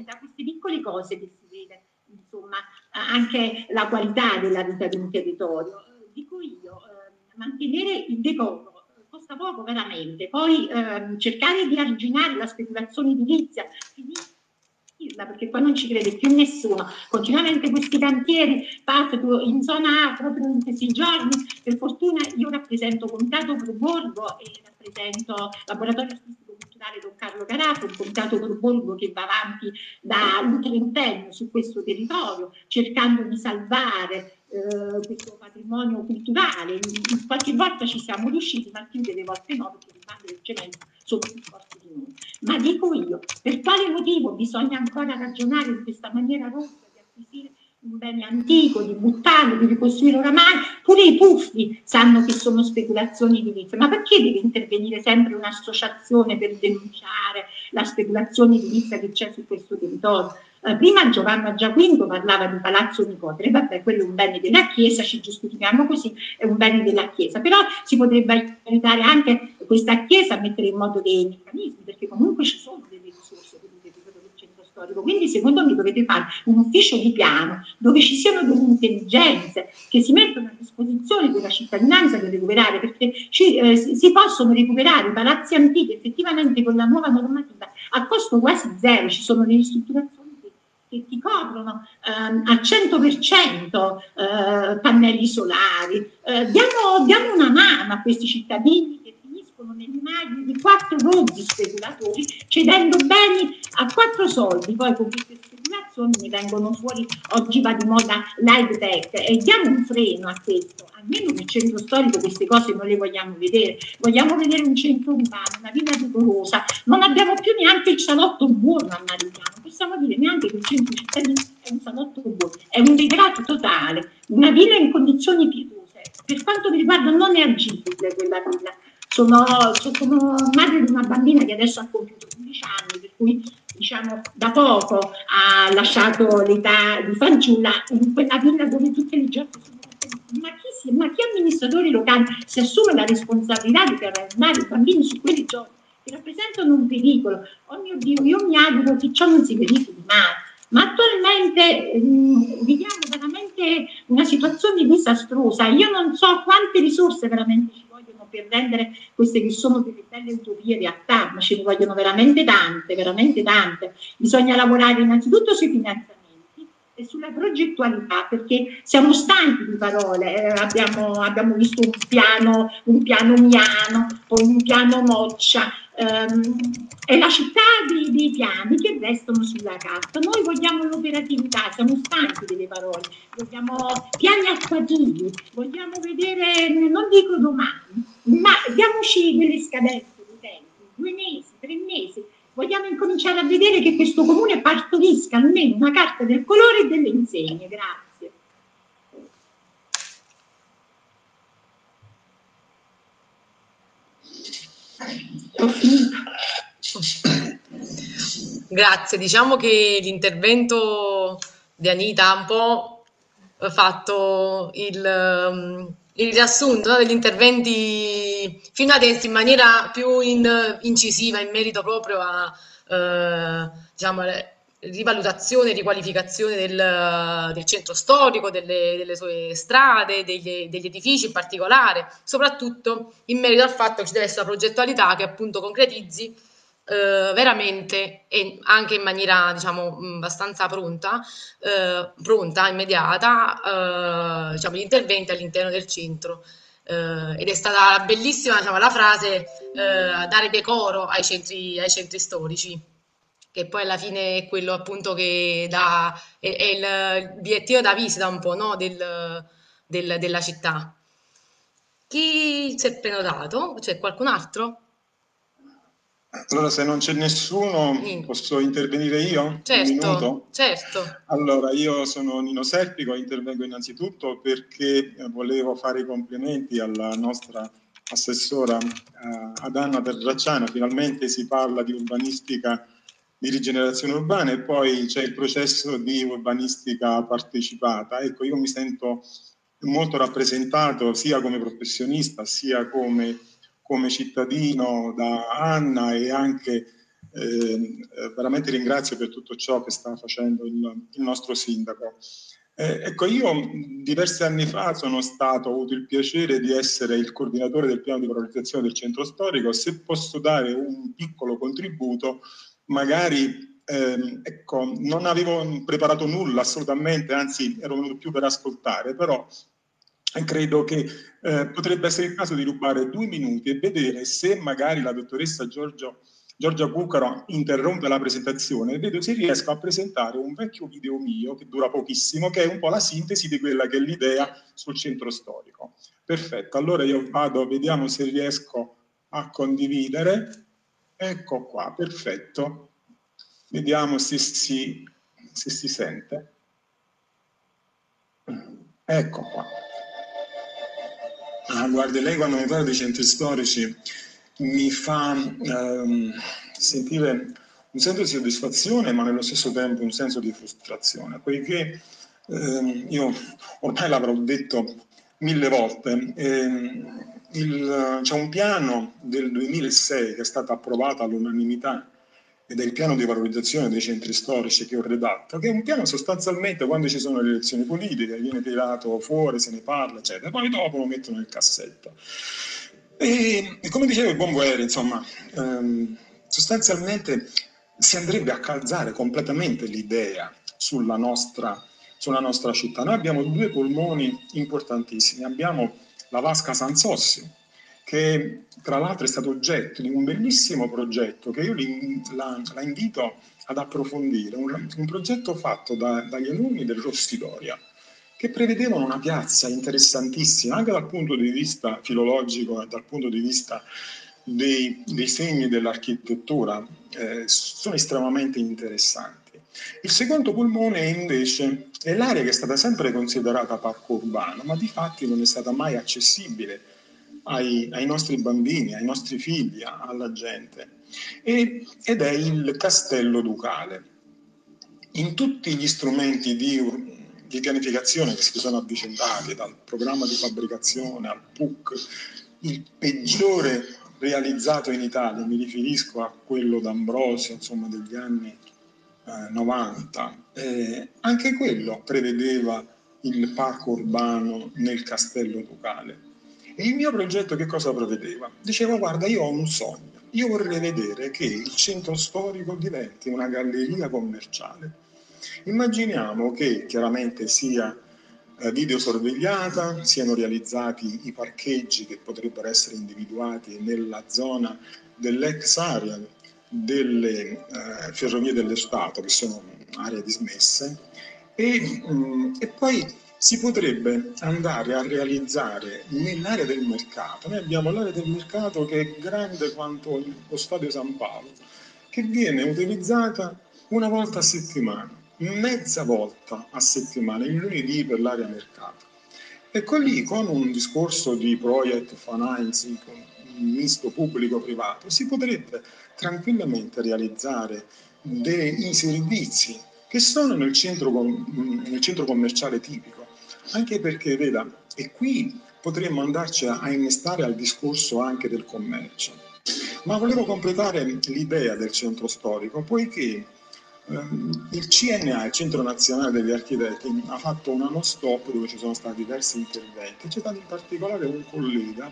da queste piccole cose che si vede, insomma, anche la qualità della vita di un territorio. Dico io, eh, mantenere il decoro costa poco veramente, poi eh, cercare di arginare la speculazione edilizia, finire perché poi non ci crede più nessuno. Continuamente questi cantieri partono in zona A proprio in questi giorni. Per fortuna io rappresento Comitato Pro Borgo e rappresento Laboratorio Artistico Culturale Don Carlo Carato, un comitato Pro Borgo che va avanti da un trentennio su questo territorio, cercando di salvare eh, questo patrimonio culturale. Qualche volta ci siamo riusciti, ma più delle volte no, perché le bande del cemento sono più forti di noi. Ma dico io, per quale motivo bisogna ancora ragionare in questa maniera rossa di acquisire un bene antico, di buttarlo, di ricostruire oramai, pure i puffi sanno che sono speculazioni edilizie, ma perché deve intervenire sempre un'associazione per denunciare la speculazione edilizia che c'è su questo territorio? Eh, prima Giovanna Giaquinto parlava di Palazzo Nicotre, vabbè, quello è un bene della Chiesa, ci giustifichiamo così, è un bene della Chiesa, però si potrebbe aiutare anche questa Chiesa a mettere in moto dei meccanismi, perché comunque ci sono delle risorse il centro storico, quindi secondo me dovete fare un ufficio di piano dove ci siano delle intelligenze che si mettono a disposizione della cittadinanza per recuperare, perché ci, eh, si possono recuperare i palazzi antichi effettivamente con la nuova normativa a costo quasi zero, ci sono delle ristrutturazioni che ti coprono ehm, al 100% eh, pannelli solari. Eh, diamo, diamo, una mano a questi cittadini che finiscono nelle mani di quattro rozzi speculatori cedendo beni a quattro soldi. Poi con queste speculazioni ne vengono fuori, oggi va di moda live tech e diamo un freno a questo. Almeno nel centro storico queste cose non le vogliamo vedere. Vogliamo vedere un centro urbano, una villa decorosa. Non abbiamo più neanche il salotto buono a Marigliano possiamo dire neanche che il centro cittadino è un salotto buono, è un degrado totale, una villa in condizioni pietose. Per quanto mi riguarda non è agibile quella villa. Sono, sono madre di una bambina che adesso ha compiuto 15 anni, per cui diciamo da poco ha lasciato l'età di fanciulla in quella villa dove tutte le giorni sono ma chi, si, ma chi amministratore locale si assume la responsabilità di far andare i bambini su quelle giorni che rappresentano un pericolo. Oh mio Dio, io mi auguro che ciò non si verifichi mai. Ma attualmente mh, viviamo veramente una situazione disastrosa. Io non so quante risorse veramente ci per rendere queste che sono delle belle utopie realtà, ma ce ne vogliono veramente tante, veramente tante. Bisogna lavorare innanzitutto sui finanziamenti e sulla progettualità, perché siamo stanchi di parole, eh, abbiamo, abbiamo, visto un piano, un piano Miano, poi un piano Moccia, ehm, è la città dei, dei, piani che restano sulla carta. Noi vogliamo l'operatività, siamo stanchi delle parole, vogliamo piani attuativi, vogliamo vedere, non dico domani, ma diamoci delle scadenze di tempo, due mesi, tre mesi. Vogliamo incominciare a vedere che questo comune partorisca almeno una carta del colore e delle insegne. Grazie. Grazie, diciamo che l'intervento di Anita ha un po' fatto il, um, il riassunto degli interventi fino adesso in maniera più in, incisiva in merito proprio a eh, diciamo, rivalutazione, riqualificazione del, del centro storico, delle, delle sue strade, degli, degli, edifici in particolare, soprattutto in merito al fatto che ci deve essere una progettualità che appunto concretizzi eh, veramente e anche in maniera diciamo abbastanza pronta, eh, pronta immediata, eh, diciamo, gli interventi all'interno del centro. Uh, ed è stata bellissima diciamo, la frase uh, dare decoro ai centri, ai centri storici che poi alla fine è quello appunto che dà, è, è il bigliettino da visita un po' no? del, del, della città. Chi si è prenotato? C'è qualcun altro? Allora, se non c'è nessuno, mm. posso intervenire io? Certo, certo. Allora, io sono Nino Serpico, intervengo innanzitutto perché volevo fare i complimenti alla nostra assessora eh, ad Anna Terracciano. Finalmente si parla di urbanistica di rigenerazione urbana e poi c'è il processo di urbanistica partecipata. Ecco, io mi sento molto rappresentato sia come professionista sia come, come cittadino da Anna e anche eh, veramente ringrazio per tutto ciò che sta facendo il, il nostro sindaco. Eh, ecco, io diversi anni fa sono stato, ho avuto il piacere di essere il coordinatore del piano di valorizzazione del centro storico. Se posso dare un piccolo contributo, magari ehm, ecco, non avevo preparato nulla assolutamente, anzi ero venuto più per ascoltare, però credo che eh, potrebbe essere il caso di rubare due minuti e vedere se magari la dottoressa Giorgio, Giorgia Cucaro interrompe la presentazione e vedo se riesco a presentare un vecchio video mio che dura pochissimo, che è un po' la sintesi di quella che è l'idea sul centro storico. Perfetto, allora io vado, vediamo se riesco a condividere. Ecco qua, perfetto. Vediamo se si, se si sente. Ecco qua. Ah, guardi, lei quando mi parla di centri storici mi fa ehm, sentire un senso di soddisfazione, ma nello stesso tempo un senso di frustrazione, poiché ehm, io ormai l'avrò detto mille volte, ehm, c'è un piano del 2006 che è stato approvato all'unanimità ed è il piano di valorizzazione dei centri storici che ho redatto, che è un piano sostanzialmente quando ci sono le elezioni politiche, viene tirato fuori, se ne parla, eccetera, poi dopo lo mettono nel cassetto. E, e come diceva il buon Guerri, insomma, ehm, sostanzialmente si andrebbe a calzare completamente l'idea sulla nostra, sulla nostra città. Noi abbiamo due polmoni importantissimi, abbiamo la Vasca Sansossio, che tra l'altro è stato oggetto di un bellissimo progetto che io la, la invito ad approfondire, un, un progetto fatto da, dagli alunni del Rossidoria, che prevedevano una piazza interessantissima anche dal punto di vista filologico e dal punto di vista dei, dei segni dell'architettura, eh, sono estremamente interessanti. Il secondo polmone invece è l'area che è stata sempre considerata parco urbano, ma di fatti non è stata mai accessibile ai, ai nostri bambini, ai nostri figli, alla gente. E, ed è il castello ducale. In tutti gli strumenti di, di pianificazione che si sono avvicendati, dal programma di fabbricazione al PUC, il peggiore realizzato in Italia, mi riferisco a quello d'Ambrosio, insomma, degli anni 90, eh, anche quello prevedeva il parco urbano nel castello ducale. Il mio progetto che cosa prevedeva? Diceva guarda io ho un sogno, io vorrei vedere che il centro storico diventi una galleria commerciale. Immaginiamo che chiaramente sia eh, videosorvegliata, siano realizzati i parcheggi che potrebbero essere individuati nella zona dell'ex area delle eh, ferrovie dello Stato, che sono aree dismesse, e, mh, mm, e poi si potrebbe andare a realizzare nell'area del mercato. Noi abbiamo l'area del mercato che è grande quanto lo stadio San Paolo, che viene utilizzata una volta a settimana, mezza volta a settimana, il lunedì per l'area mercato. Ecco lì, con un discorso di project financing misto pubblico-privato, si potrebbe tranquillamente realizzare dei servizi che sono nel centro, nel centro commerciale tipico, anche perché, veda, e qui potremmo andarci a, innestare al discorso anche del commercio. Ma volevo completare l'idea del centro storico, poiché ehm, il CNA, il Centro Nazionale degli Architetti, ha fatto un anno stop dove ci sono stati diversi interventi. C'è stato in particolare un collega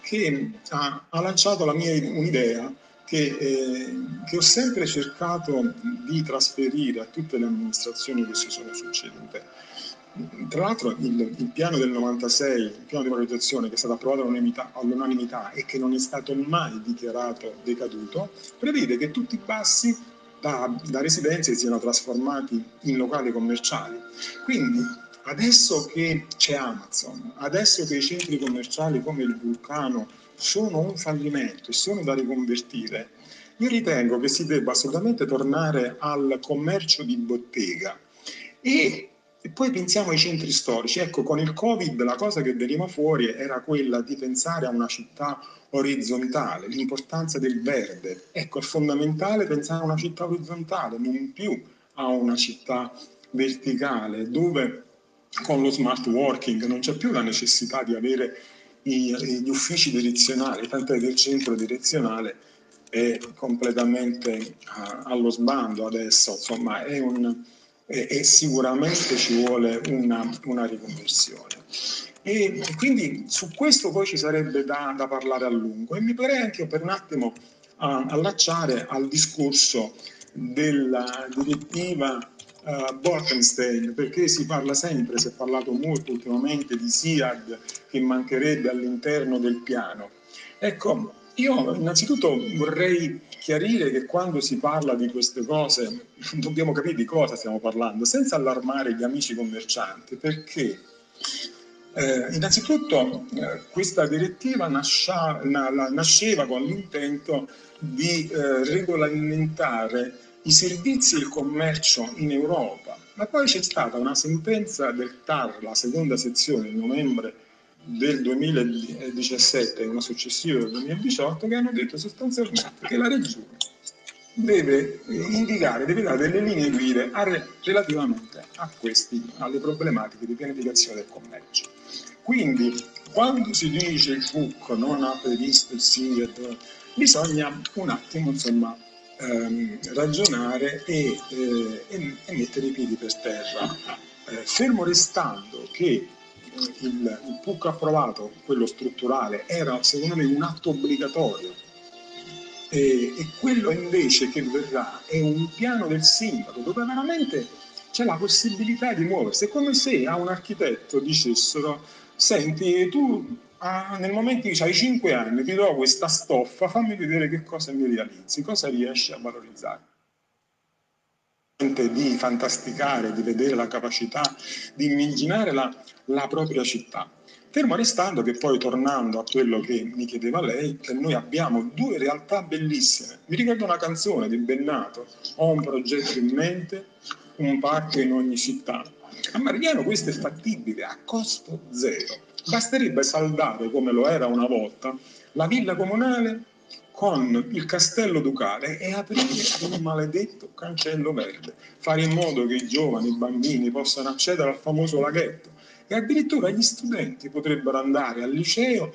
che ha, ha lanciato la mia un'idea che, eh, che, ho sempre cercato di trasferire a tutte le amministrazioni che si sono succedute. Tra l'altro il, il, piano del 96, il piano di valorizzazione che è stato approvato all'unanimità e che non è stato mai dichiarato decaduto, prevede che tutti i bassi da, da residenze siano trasformati in locali commerciali. Quindi adesso che c'è Amazon, adesso che i centri commerciali come il Vulcano sono un fallimento e sono da riconvertire, io ritengo che si debba assolutamente tornare al commercio di bottega e e poi pensiamo ai centri storici. Ecco, con il Covid la cosa che veniva fuori era quella di pensare a una città orizzontale, l'importanza del verde. Ecco, è fondamentale pensare a una città orizzontale, non più a una città verticale, dove con lo smart working non c'è più la necessità di avere gli uffici direzionali, tant'è che il centro direzionale è completamente allo sbando adesso, insomma è un e, e sicuramente ci vuole una, una riconversione. E quindi su questo poi ci sarebbe da, da, parlare a lungo e mi pare anche per un attimo uh, allacciare al discorso della direttiva uh, Bolkenstein, perché si parla sempre, si è parlato molto ultimamente di SIAD che mancherebbe all'interno del piano. Ecco, io innanzitutto vorrei chiarire che quando si parla di queste cose dobbiamo capire di cosa stiamo parlando, senza allarmare gli amici commercianti, perché eh, innanzitutto eh, questa direttiva nascia, na, nasceva con l'intento di eh, regolamentare i servizi e il commercio in Europa, ma poi c'è stata una sentenza del TAR, la seconda sezione, in novembre del 2017 e una successiva del 2018 che hanno detto sostanzialmente che la regione deve indicare, deve dare delle linee guida relativamente questi, alle problematiche di pianificazione del commercio. Quindi quando si dice il FUC non ha previsto il SIGET, bisogna un attimo insomma, ehm, ragionare e, eh, e, mettere i piedi per terra, eh, fermo restando che il, il PUC approvato, quello strutturale, era secondo me un atto obbligatorio e, e, quello invece che verrà è un piano del sindaco dove veramente c'è la possibilità di muoversi. È come se a un architetto dicessero, senti, tu ah, nel momento in cui hai 5 anni ti do questa stoffa, fammi vedere che cosa mi realizzi, cosa riesci a valorizzare di fantasticare, di vedere la capacità di immaginare la, la propria città. Fermo restando che poi tornando a quello che mi chiedeva lei, che noi abbiamo due realtà bellissime. Mi ricordo una canzone di Bennato, ho un progetto in mente, un parco in ogni città. A Marigliano questo è fattibile a costo zero. Basterebbe saldare, come lo era una volta, la villa comunale con il castello ducale e aprire un maledetto cancello verde, fare in modo che i giovani, i bambini possano accedere al famoso laghetto e addirittura gli studenti potrebbero andare al liceo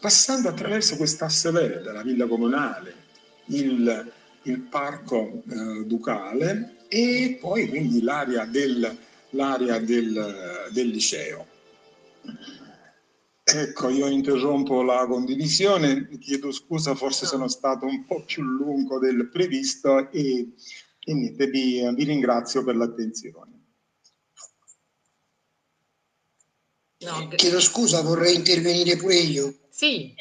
passando attraverso quest'asse verde, la villa comunale, il, il parco eh, ducale e poi quindi l'area del, l'area del, del liceo. Ecco, io interrompo la condivisione, chiedo scusa, forse sono stato un po' più lungo del previsto e, e niente, vi, vi ringrazio per l'attenzione. No, Chiedo scusa, vorrei intervenire pure io. Sì.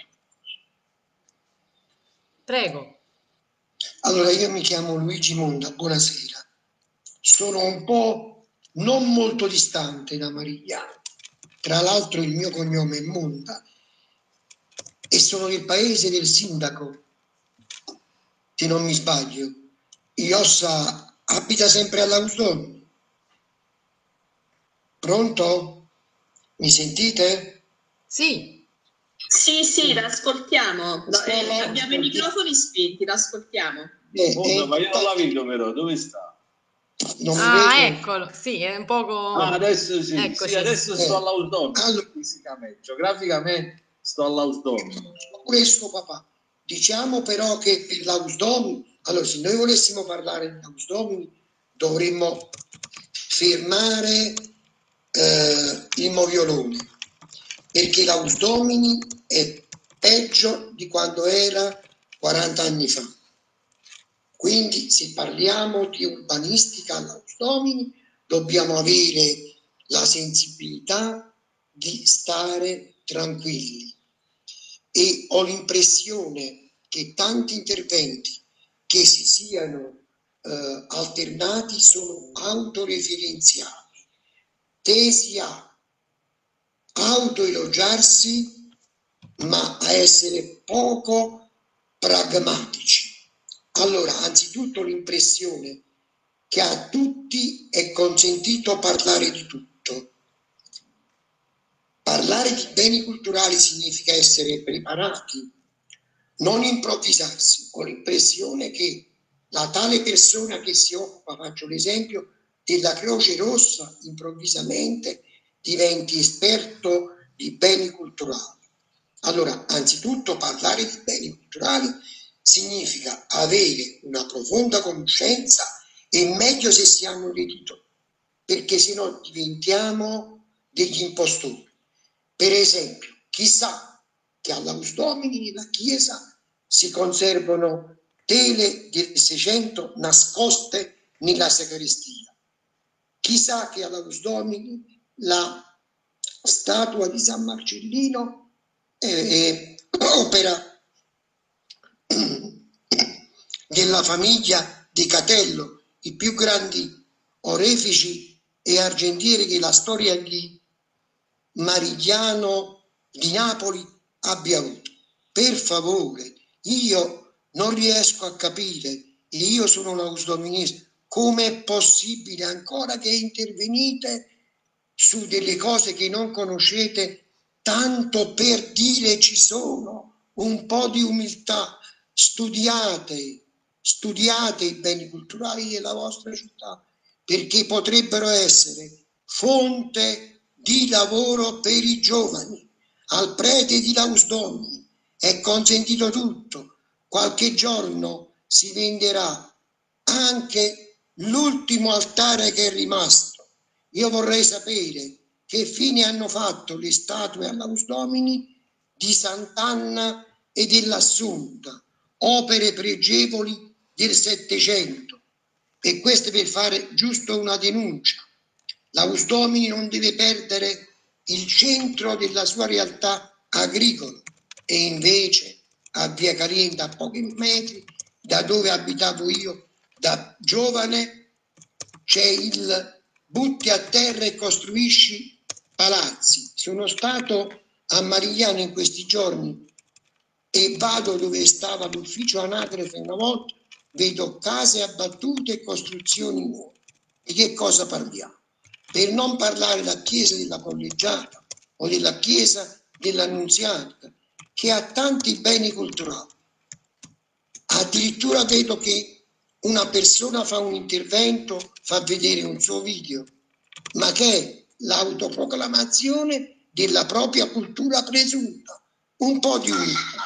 Prego. Allora, io mi chiamo Luigi Monda, buonasera. Sono un po' non molto distante da Marigliano. Tra l'altro il mio cognome è Monda e sono del paese del sindaco, se non mi sbaglio. Iossa abita sempre all'Ausdon. Pronto? Mi sentite? Sì. Sì, sì, l'ascoltiamo. Eh, abbiamo i microfoni spenti, l'ascoltiamo. Eh, eh, ma io non la vedo però, dove sta? Non ah, eccolo, sì, è un poco... Ah, adesso sì, sì adesso sto all'Ausdon, allora, fisicamente, geograficamente sto all'Ausdon. Questo papà, diciamo però che per allora se noi volessimo parlare di Ausdomini dovremmo fermare eh, il moviolone, perché l'Ausdomini è peggio di quando era 40 anni fa. Quindi se parliamo di urbanistica all'Ausdomini dobbiamo avere la sensibilità di stare tranquilli e ho l'impressione che tanti interventi che si siano eh, alternati sono autoreferenziali, tesi a autoelogiarsi ma a essere poco pragmatici. Allora, anzitutto l'impressione che a tutti è consentito parlare di tutto. Parlare di beni culturali significa essere preparati, non improvvisarsi. Ho l'impressione che la tale persona che si occupa, faccio l'esempio, della Croce Rossa, improvvisamente diventi esperto di beni culturali. Allora, anzitutto parlare di beni culturali significa avere una profonda conoscenza e meglio se si hanno titoli, perché se no diventiamo degli impostori. Per esempio, chissà che alla Domini nella Chiesa si conservano tele del Seicento nascoste nella sacrestia. Chissà che alla Domini la statua di San Marcellino eh, opera della famiglia di Catello, i più grandi orefici e argentieri che la storia di Marigliano di Napoli abbia avuto. Per favore, io non riesco a capire, io sono un ausdominista, come è possibile ancora che intervenite su delle cose che non conoscete tanto per dire ci sono, un po' di umiltà, studiate, studiate i beni culturali della vostra città, perché potrebbero essere fonte di lavoro per i giovani. Al prete di Lausdoni è consentito tutto, qualche giorno si venderà anche l'ultimo altare che è rimasto. Io vorrei sapere che fine hanno fatto le statue all'Ausdomini di Sant'Anna e dell'Assunta, opere pregevoli del Settecento. E questo per fare giusto una denuncia. L'Ausdomini non deve perdere il centro della sua realtà agricola e invece a Via Calienta, a pochi metri da dove abitavo io da giovane, c'è il butti a terra e costruisci palazzi. Sono stato a Marigliano in questi giorni e vado dove stava l'ufficio anagrafe una volta, vedo case abbattute e costruzioni nuove. Di che cosa parliamo? Per non parlare della chiesa della collegiata o della chiesa dell'annunziata, che ha tanti beni culturali. Addirittura vedo che una persona fa un intervento, fa vedere un suo video, ma che è l'autoproclamazione della propria cultura presunta. Un po' di umiltà.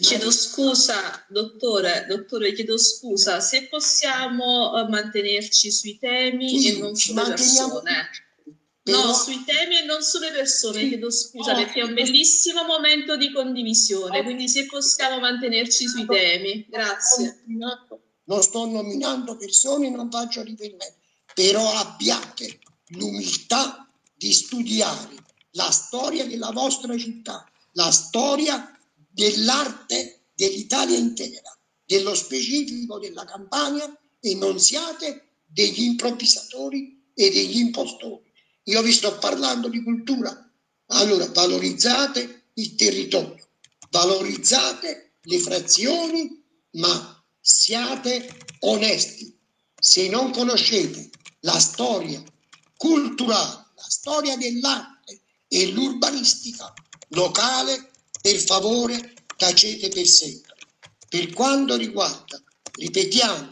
Chiedo scusa, dottore, dottore, chiedo scusa, se possiamo eh, mantenerci sui temi sì, e non sulle persone. Però... No, sui temi e non sulle persone, sì. chiedo scusa oh, perché è un bellissimo momento di condivisione, quindi se possiamo mantenerci sui temi, grazie. Non sto nominando persone, non faccio riferimento, però abbiate l'umiltà di studiare la storia della vostra città, la storia dell'arte dell'Italia intera, dello specifico della Campania e non siate degli improvvisatori e degli impostori. Io vi sto parlando di cultura. Allora valorizzate il territorio, valorizzate le frazioni, ma siate onesti. Se non conoscete la storia culturale, la storia dell'arte e l'urbanistica locale, per favore tacete per sempre. Per quanto riguarda, ripetiamo,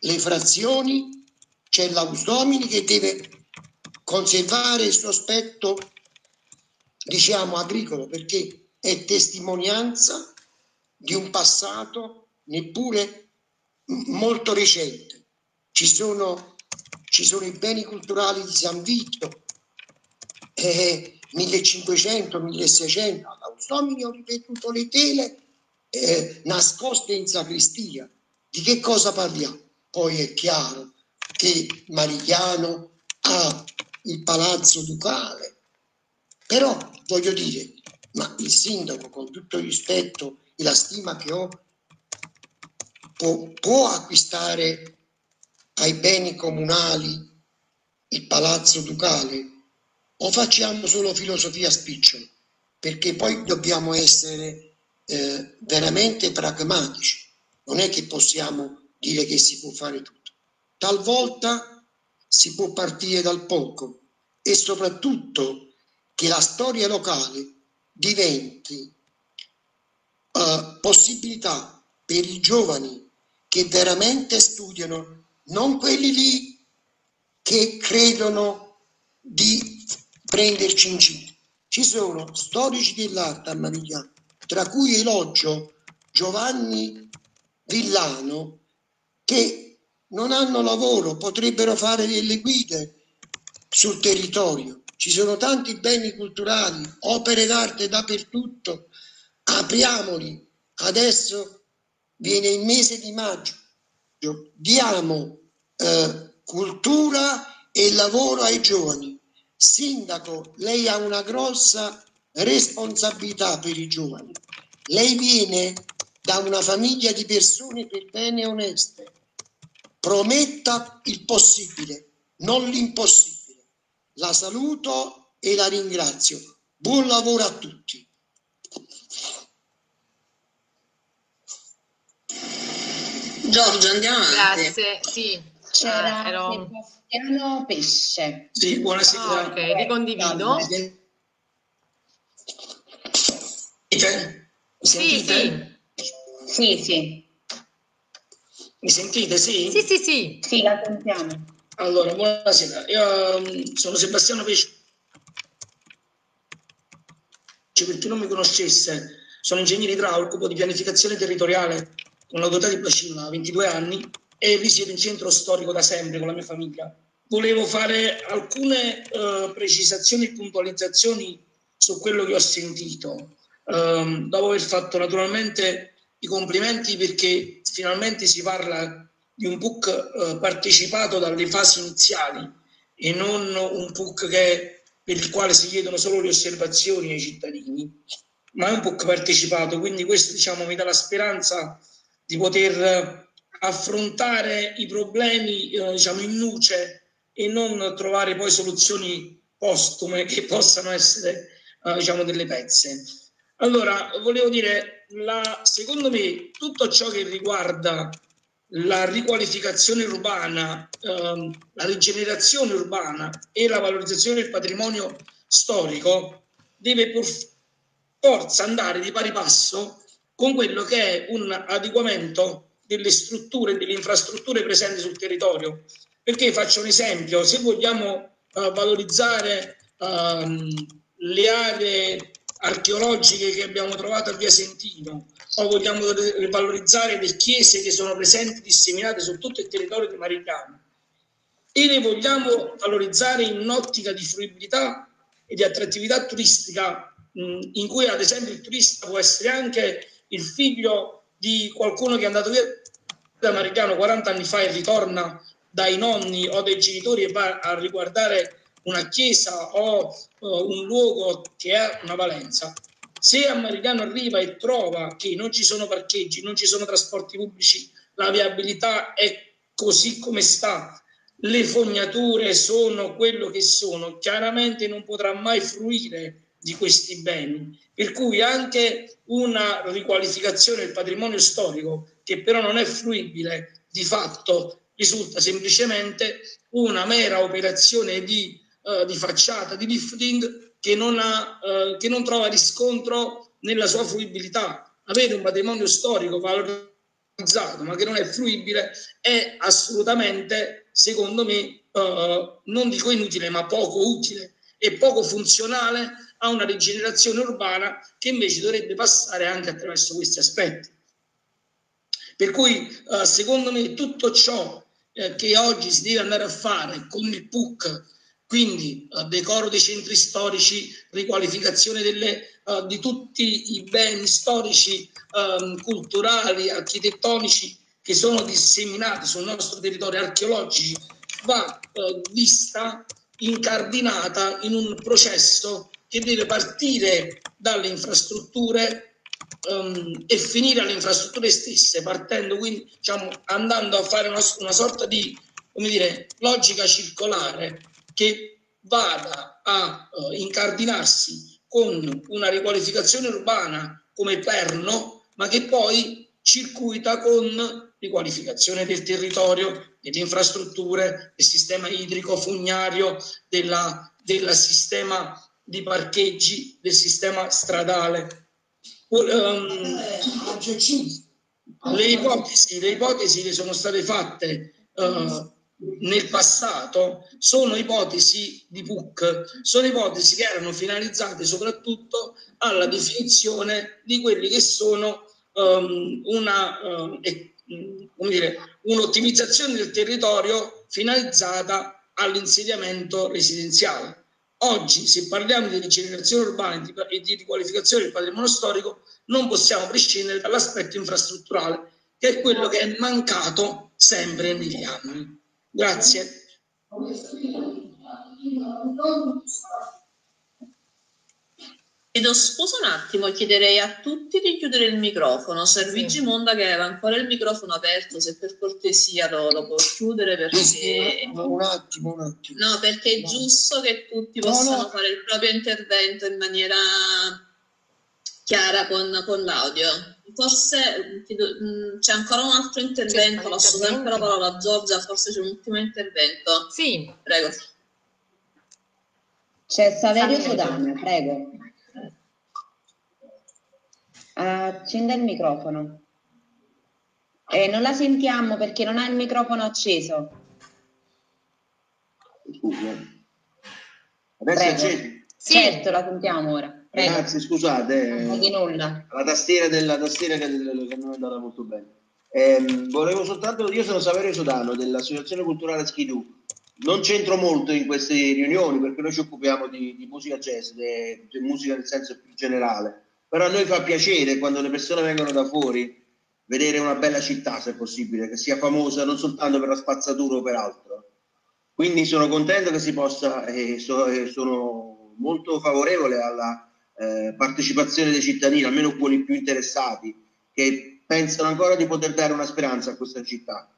le frazioni, c'è l'Ausdomini che deve conservare il suo aspetto, diciamo, agricolo, perché è testimonianza di un passato neppure molto recente. Ci sono, ci sono i beni culturali di San Vito, eh, 1500, 1600, all'Austomini ho ripetuto le tele eh, nascoste in sacrestia. Di che cosa parliamo? Poi è chiaro che Marigliano ha il palazzo ducale, però voglio dire, ma il sindaco, con tutto il rispetto e la stima che ho, può, può acquistare ai beni comunali il palazzo ducale o facciamo solo filosofia spiccioli? Perché poi dobbiamo essere eh, veramente pragmatici. Non è che possiamo dire che si può fare tutto. Talvolta si può partire dal poco e soprattutto che la storia locale diventi uh, possibilità per i giovani che veramente studiano, non quelli lì che credono di prenderci in giro. Ci sono storici dell'arte a Marigliano, tra cui elogio Giovanni Villano, che non hanno lavoro, potrebbero fare delle guide sul territorio. Ci sono tanti beni culturali, opere d'arte dappertutto. Apriamoli. Adesso viene il mese di maggio. Diamo eh, cultura e lavoro ai giovani. Sindaco, lei ha una grossa responsabilità per i giovani. Lei viene da una famiglia di persone per bene e oneste. Prometta il possibile, non l'impossibile. La saluto e la ringrazio. Buon lavoro a tutti. Giorgio, andiamo avanti. Grazie, sì. C'era Eh, ero- Sebastiano Pesce. Sì, buonasera. Ah, ok, ricondivido. Sentite? Mi Sì, sentite? Sì, sì. Mi sentite? Sì? Sì, sì, sì. Sì, la sentiamo. Allora, buonasera. Io um, sono Sebastiano Pesce. Per chi non mi conoscesse, sono ingegnere idraulico di pianificazione territoriale con l'autotà di bacino da 22 anni e risiedo in centro storico da sempre con la mia famiglia. Volevo fare alcune eh, precisazioni e puntualizzazioni su quello che ho sentito. Ehm, dopo aver fatto naturalmente i complimenti perché finalmente si parla di un PUC eh, partecipato dalle fasi iniziali e non un PUC che, per il quale si chiedono solo le osservazioni ai cittadini, ma è un PUC partecipato, quindi questo diciamo, mi dà la speranza di poter affrontare i problemi eh, diciamo, in luce e non trovare poi soluzioni postume che possano essere eh, diciamo, delle pezze. Allora, volevo dire, la, secondo me tutto ciò che riguarda la riqualificazione urbana, ehm, la rigenerazione urbana e la valorizzazione del patrimonio storico deve per forza andare di pari passo con quello che è un adeguamento delle strutture e delle infrastrutture presenti sul territorio. Perché faccio un esempio, se vogliamo eh, valorizzare ehm, le aree archeologiche che abbiamo trovato a Via Sentino o vogliamo valorizzare le chiese che sono presenti disseminate su tutto il territorio di Marigliano e le vogliamo valorizzare in un'ottica di fruibilità e di attrattività turistica mh, in cui ad esempio il turista può essere anche il figlio di qualcuno che è andato via da Marigliano 40 anni fa e ritorna dai nonni o dai genitori e va a riguardare una chiesa o uh, un luogo che ha una valenza, se a Marigliano arriva e trova che non ci sono parcheggi, non ci sono trasporti pubblici, la viabilità è così come sta, le fognature sono quello che sono, chiaramente non potrà mai fruire di questi beni. Per cui anche una riqualificazione del patrimonio storico, che però non è fruibile di fatto, risulta semplicemente una mera operazione di, uh, di facciata, di lifting che non, ha, uh, che non trova riscontro nella sua fruibilità. Avere un patrimonio storico valorizzato ma che non è fruibile è assolutamente, secondo me, uh, non dico inutile, ma poco utile e poco funzionale a una rigenerazione urbana che invece dovrebbe passare anche attraverso questi aspetti. Per cui, secondo me, tutto ciò eh, che oggi si deve andare a fare con il PUC, quindi uh, decoro dei centri storici, riqualificazione delle, uh, di tutti i beni storici, um, culturali, architettonici che sono disseminati sul nostro territorio archeologici, va uh, vista incardinata in un processo che deve partire dalle infrastrutture um, e finire alle infrastrutture stesse, partendo quindi, diciamo, andando a fare una, una sorta di come dire, logica circolare che vada a uh, incardinarsi con una riqualificazione urbana come perno, ma che poi circuita con riqualificazione del territorio, delle infrastrutture, del sistema idrico, fognario, del sistema di parcheggi, del sistema stradale um, le, ipotesi, le ipotesi che sono state fatte uh, nel passato sono ipotesi di PUC, sono ipotesi che erano finalizzate soprattutto alla definizione di quelli che sono um, una, uh, eh, dire, un'ottimizzazione del territorio finalizzata all'insediamento residenziale. Oggi, se parliamo di rigenerazione urbana e di riqualificazione del patrimonio storico, non possiamo prescindere dall'aspetto infrastrutturale, che è quello che è mancato sempre negli anni. Grazie. Chiedo scusa un attimo, chiederei a tutti di chiudere il microfono. Servigi Monda che aveva ancora il microfono aperto, se per cortesia lo, lo può chiudere perché... un attimo, un attimo. No, perché è giusto che tutti possano no, no. fare il proprio intervento in maniera chiara con, con l'audio. Forse mm, c'è ancora un altro intervento, lascio sempre la parola a Giorgia, forse c'è un ultimo intervento. Sì. Prego. C'è Saverio Sodano, prego. Accenda il microfono. Eh, non la sentiamo perché non ha il microfono acceso. Scusa. Adesso acceso? Sì. Certo, la sentiamo ora. Prego. Grazie, scusate. Non di nulla. La tastiera, della, tastiera che, che non è andata molto bene. Eh, volevo soltanto, io sono Saverio Sodano dell'Associazione Culturale Schidù. Non c'entro molto in queste riunioni perché noi ci occupiamo di, di musica jazz, di musica nel senso più generale però a noi fa piacere quando le persone vengono da fuori vedere una bella città, se possibile, che sia famosa non soltanto per la spazzatura o per altro. Quindi sono contento che si possa e so, sono molto favorevole alla eh, partecipazione dei cittadini, almeno quelli più interessati, che pensano ancora di poter dare una speranza a questa città.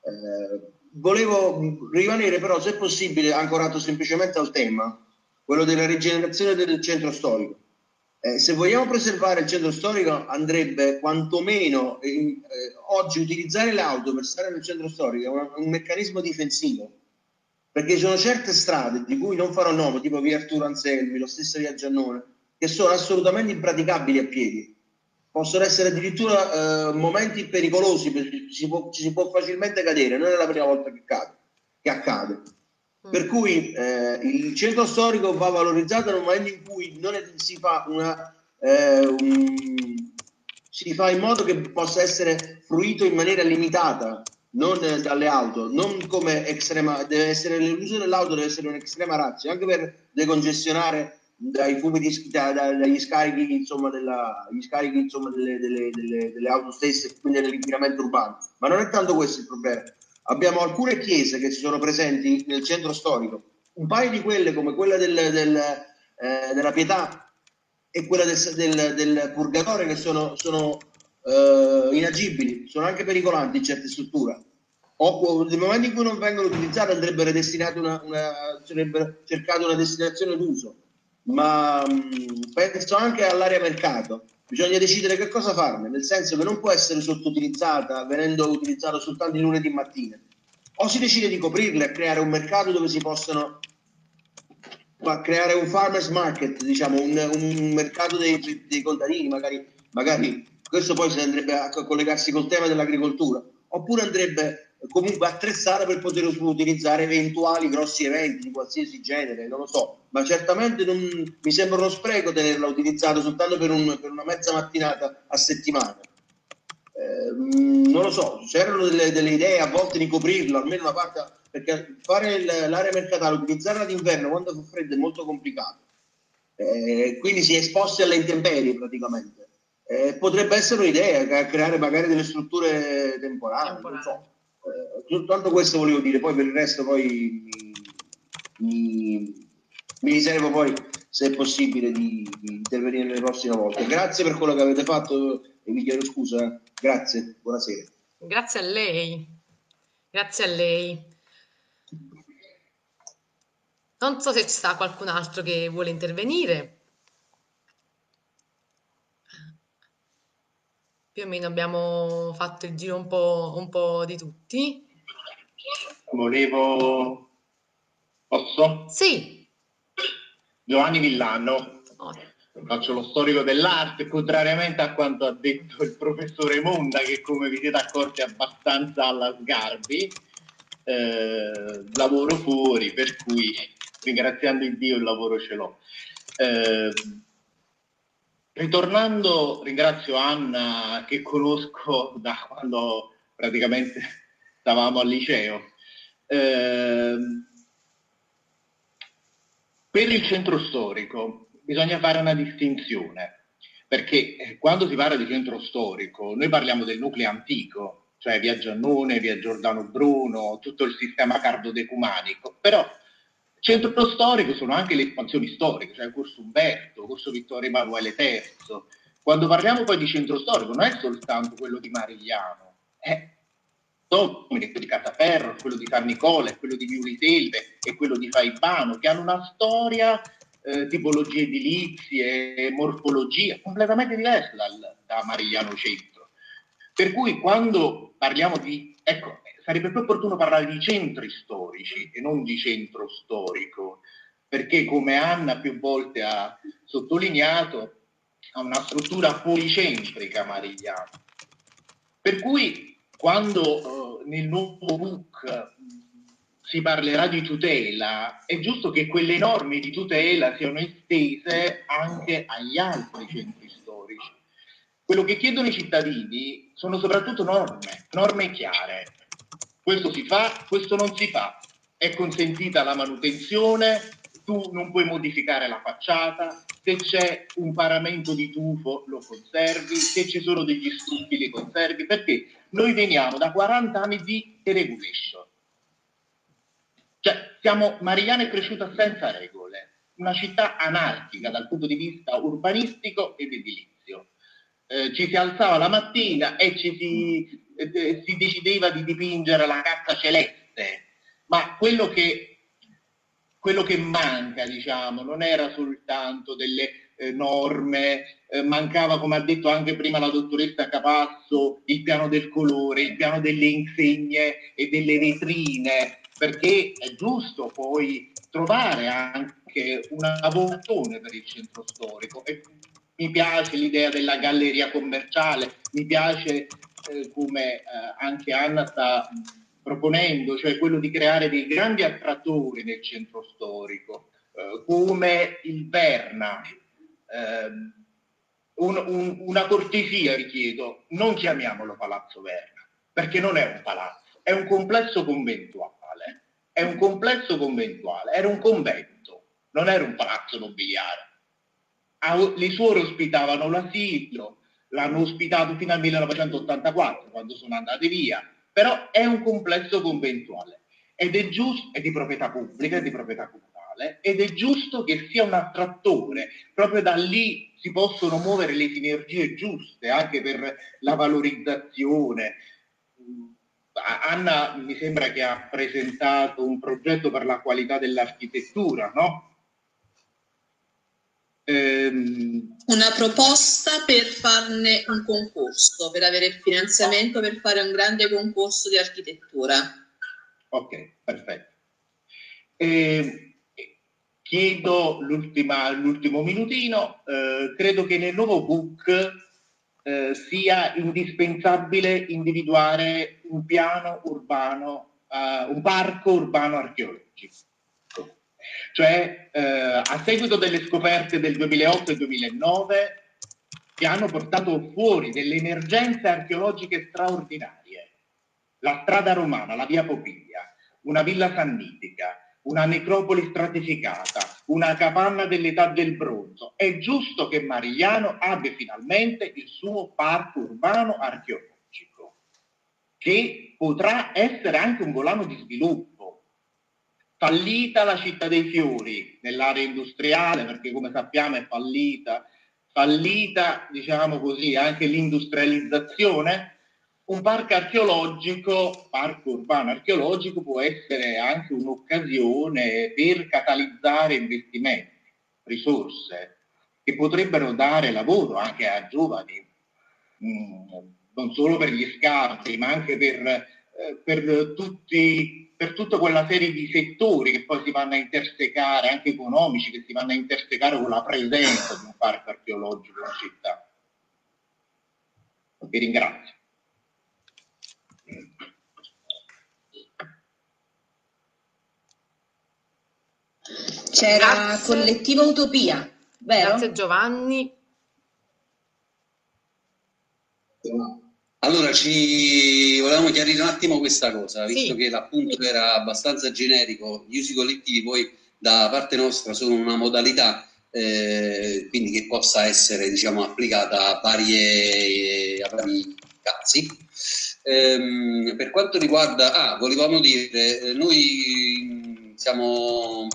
Eh, volevo rimanere però, se possibile, ancorato semplicemente al tema, quello della rigenerazione del centro storico eh, se vogliamo preservare il centro storico andrebbe quantomeno eh, eh, oggi utilizzare l'auto per stare nel centro storico è un, un, meccanismo difensivo perché ci sono certe strade di cui non farò nome tipo via Arturo Anselmi, lo stesso via Giannone che sono assolutamente impraticabili a piedi. Possono essere addirittura eh, momenti pericolosi ci si, può, ci si può facilmente cadere non è la prima volta che, cade, che accade per cui eh, il centro storico va valorizzato nel momento in cui non è, si, fa una, eh, un, si fa in modo che possa essere fruito in maniera limitata, non dalle auto, non come estrema, deve essere l'uso dell'auto deve essere un'estrema razza, anche per decongestionare dai fumi di, da, da, dagli scarichi, insomma, della, scarichi insomma, delle, delle, delle, delle auto stesse, quindi dell'inquinamento urbano. Ma non è tanto questo il problema. Abbiamo alcune chiese che si sono presenti nel centro storico, Un paio di quelle, come quella del, del, eh, della pietà e quella del, del, purgatorio, che sono, sono eh, inagibili, sono anche pericolanti in certe strutture. O nel momento in cui non vengono utilizzate andrebbero destinate una, una, sarebbero cercate una destinazione d'uso. Ma mh, penso anche all'area mercato bisogna decidere che cosa farne, nel senso che non può essere sottoutilizzata venendo utilizzata soltanto il lunedì mattina. O si decide di coprirla e creare un mercato dove si possano creare un farmers market, diciamo, un, un mercato dei, dei contadini, magari, magari questo poi andrebbe a collegarsi col tema dell'agricoltura, oppure andrebbe comunque attrezzata per poter utilizzare eventuali grossi eventi di qualsiasi genere, non lo so, ma certamente non, mi sembra uno spreco tenerla utilizzata soltanto per, un, per una mezza mattinata a settimana. Eh, non lo so, c'erano delle, delle, idee a volte di coprirlo, almeno una parte, perché fare l'area mercatale, utilizzarla d'inverno quando fa freddo è molto complicato. Eh, quindi si è esposti alle intemperie praticamente. Eh, potrebbe essere un'idea, creare magari delle strutture temporali, temporali. non so soltanto questo volevo dire, poi per il resto poi mi, mi, riservo poi se è possibile di, di, intervenire le prossime volte. Grazie per quello che avete fatto e vi chiedo scusa, grazie, buonasera. Grazie a lei, grazie a lei. Non so se ci sta qualcun altro che vuole intervenire. Più o meno abbiamo fatto il giro un po', un po di tutti. Volevo... Posso? Sì. Giovanni Villano. Oh. Faccio lo storico dell'arte, contrariamente a quanto ha detto il professore Monda, che come vi siete accorti è abbastanza alla sgarbi. Eh, lavoro fuori, per cui ringraziando il Dio il lavoro ce l'ho. Eh, ritornando, ringrazio Anna che conosco da quando praticamente stavamo al liceo. Eh, per il centro storico bisogna fare una distinzione, perché eh, quando si parla di centro storico noi parliamo del nucleo antico, cioè via Giannone, via Giordano Bruno, tutto il sistema cardodecumanico, però centro storico sono anche le espansioni storiche, cioè Corso Umberto, Corso Vittorio Emanuele III. Quando parliamo poi di centro storico non è soltanto quello di Marigliano, è Domine, quello di Casaferro, quello di San Nicola, quello di Viuli Selve e quello di Faibano, che hanno una storia, eh, tipologie edilizie, morfologia completamente diversa dal, da Marigliano Centro. Per cui quando parliamo di, ecco, sarebbe più opportuno parlare di centri storici e non di centro storico, perché come Anna più volte ha sottolineato, ha una struttura policentrica Marigliano. Per cui quando uh, nel nuovo book si parlerà di tutela, è giusto che quelle norme di tutela siano estese anche agli altri centri storici. Quello che chiedono i cittadini sono soprattutto norme, norme chiare. Questo si fa, questo non si fa. È consentita la manutenzione, tu non puoi modificare la facciata, se c'è un paramento di tufo lo conservi, se ci sono degli stucchi li conservi, perché noi veniamo da 40 anni di deregulation. Cioè, siamo, Marigliano è cresciuta senza regole, una città anarchica dal punto di vista urbanistico ed edilizio. Eh, ci si alzava la mattina e ci si, eh, si decideva di dipingere la carta celeste, ma quello che quello che manca, diciamo, non era soltanto delle eh, norme, eh, mancava, come ha detto anche prima la dottoressa Capasso, il piano del colore, il piano delle insegne e delle vetrine, perché è giusto poi trovare anche una vocazione per il centro storico. E mi piace l'idea della galleria commerciale, mi piace eh, come eh, anche Anna sta proponendo, cioè quello di creare dei grandi attrattori nel centro storico, eh, come il Verna. Eh, un, un, una cortesia richiedo, non chiamiamolo Palazzo Verna, perché non è un palazzo, è un complesso conventuale. È un complesso conventuale, era un convento, non era un palazzo nobiliare. Le suore ospitavano l'asilo, l'hanno ospitato fino al 1984, quando sono andate via, però è un complesso conventuale. ed è giusto, è di proprietà pubblica, è di proprietà comunale, ed è giusto che sia un attrattore, proprio da lì si possono muovere le sinergie giuste anche per la valorizzazione. Anna mi sembra che ha presentato un progetto per la qualità dell'architettura, no? Ehm... Una proposta per farne un concorso, per avere il finanziamento per fare un grande concorso di architettura. Ok, perfetto. Eh, chiedo l'ultimo minutino, eh, credo che nel nuovo book eh, sia indispensabile individuare un piano urbano, uh, un parco urbano archeologico. Cioè, eh, a seguito delle scoperte del 2008 e 2009, che hanno portato fuori delle emergenze archeologiche straordinarie, la strada romana, la via Popiglia, una villa sannitica, una necropoli stratificata, una capanna dell'età del bronzo. È giusto che Marigliano abbia finalmente il suo parco urbano archeologico, che potrà essere anche un volano di sviluppo fallita la città dei fiori nell'area industriale, perché come sappiamo è fallita, fallita, diciamo così, anche l'industrializzazione, un parco archeologico, parco urbano archeologico può essere anche un'occasione per catalizzare investimenti, risorse che potrebbero dare lavoro anche a giovani, mm, non solo per gli scarti, ma anche per, eh, per tutti per tutta quella serie di settori che poi si vanno a intersecare, anche economici, che si vanno a intersecare con la presenza di un parco archeologico in città. Vi ringrazio. C'era Grazie. Collettiva Utopia, vero? Grazie Giovanni. Allora, ci volevamo chiarire un attimo questa cosa, visto sì. che l'appunto era abbastanza generico, gli usi collettivi poi da parte nostra sono una modalità eh, quindi che possa essere diciamo, applicata a, varie, a vari casi. Ehm, per quanto riguarda, ah, volevamo dire, eh, noi siamo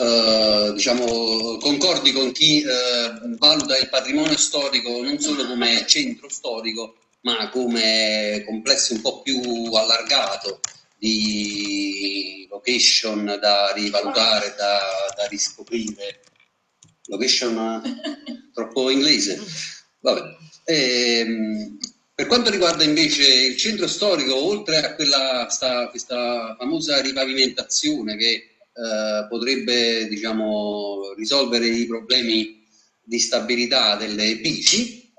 eh, diciamo, concordi con chi eh, valuta il patrimonio storico non solo come centro storico, ma come complesso un po' più allargato di location da rivalutare, da, da riscoprire. Location troppo inglese. Vabbè. E, ehm, per quanto riguarda invece il centro storico, oltre a quella, sta, questa famosa ripavimentazione che eh, potrebbe diciamo, risolvere i problemi di stabilità delle bici.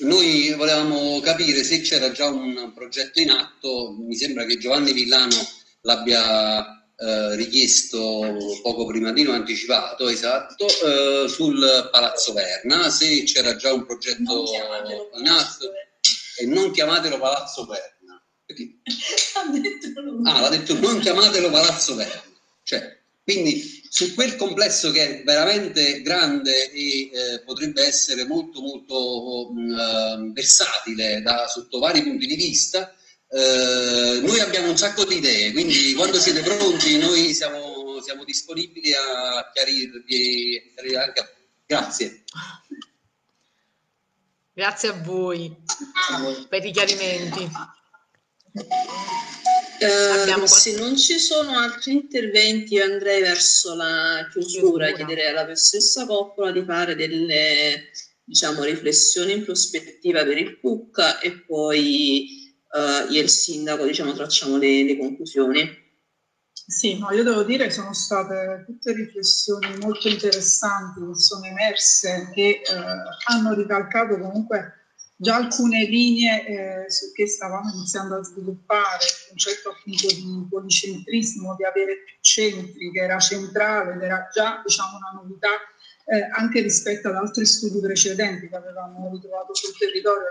Noi volevamo capire se c'era già un progetto in atto, mi sembra che Giovanni Villano l'abbia eh, richiesto poco prima di noi, anticipato, esatto, eh, sul Palazzo Verna, se c'era già un progetto in atto e non chiamatelo Palazzo Verna. Perché? Ah, l'ha detto non chiamatelo Palazzo Verna. Cioè, quindi su quel complesso che è veramente grande e eh, potrebbe essere molto molto mh, mm, versatile da, sotto vari punti di vista, eh, noi abbiamo un sacco di idee, quindi quando siete pronti noi siamo, siamo disponibili a chiarirvi. Anche... Grazie. Grazie a voi per i chiarimenti. Eh, se non ci sono altri interventi, io andrei verso la chiusura, chiusura. chiederei alla professoressa Coppola di fare delle diciamo, riflessioni in prospettiva per il PUC e poi eh, io e il sindaco diciamo, tracciamo le, le conclusioni. Sì, no, io devo dire che sono state tutte riflessioni molto interessanti che sono emerse, che eh, hanno ricalcato comunque già alcune linee eh, che stavamo iniziando a sviluppare, il concetto appunto di policentrismo, di avere più centri, che era centrale era già diciamo, una novità eh, anche rispetto ad altri studi precedenti che avevamo ritrovato sul territorio,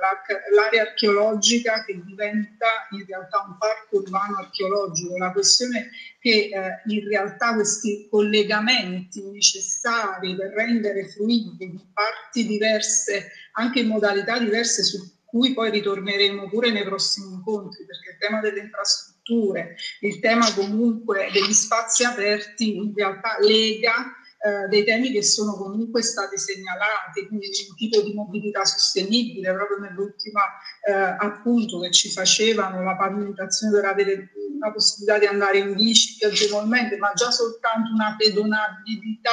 l'area archeologica che diventa in realtà un parco urbano archeologico, la questione che eh, in realtà questi collegamenti necessari per rendere fruibili parti diverse, anche in modalità diverse su cui poi ritorneremo pure nei prossimi incontri, perché il tema delle infrastrutture, il tema comunque degli spazi aperti in realtà lega eh, dei temi che sono comunque stati segnalati, quindi un tipo di mobilità sostenibile, proprio nell'ultima eh, appunto che ci facevano la pavimentazione per avere la possibilità di andare in bici più agevolmente, ma già soltanto una pedonabilità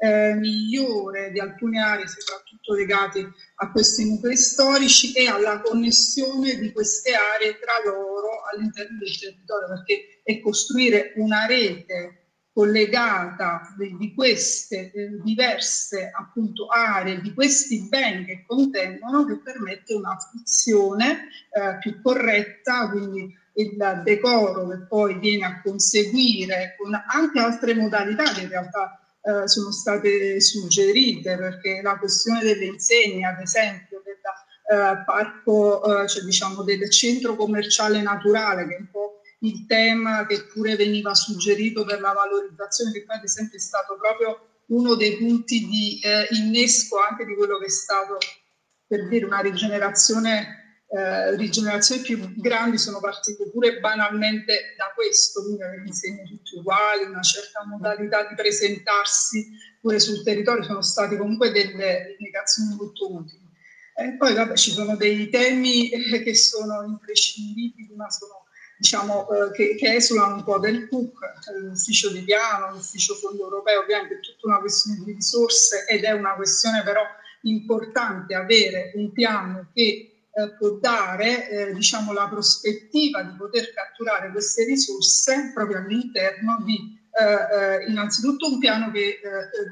eh, migliore di alcune aree, soprattutto legate a questi nuclei storici e alla connessione di queste aree tra loro all'interno del territorio, perché è costruire una rete collegata di, queste eh, diverse appunto aree, di questi beni che contengono, che permette una funzione eh, più corretta, quindi il decoro che poi viene a conseguire con anche altre modalità che in realtà eh, sono state suggerite, perché la questione delle insegne, ad esempio, del eh, parco, eh, cioè diciamo del centro commerciale naturale, che è un po' il tema che pure veniva suggerito per la valorizzazione, che poi ad esempio è stato proprio uno dei punti di eh, innesco anche di quello che è stato, per dire, una rigenerazione, eh, rigenerazioni più grandi sono partite pure banalmente da questo, quindi avere insegni tutti uguali, una certa modalità di presentarsi pure sul territorio, sono state comunque delle indicazioni molto utili. E poi vabbè, ci sono dei temi eh, che sono imprescindibili, ma sono diciamo, eh, che, che, esulano un po' del PUC, l'ufficio di piano, l'ufficio fondo europeo, ovviamente è tutta una questione di risorse ed è una questione però importante avere un piano che eh, può dare eh, diciamo, la prospettiva di poter catturare queste risorse proprio all'interno di eh, eh, innanzitutto un piano che eh,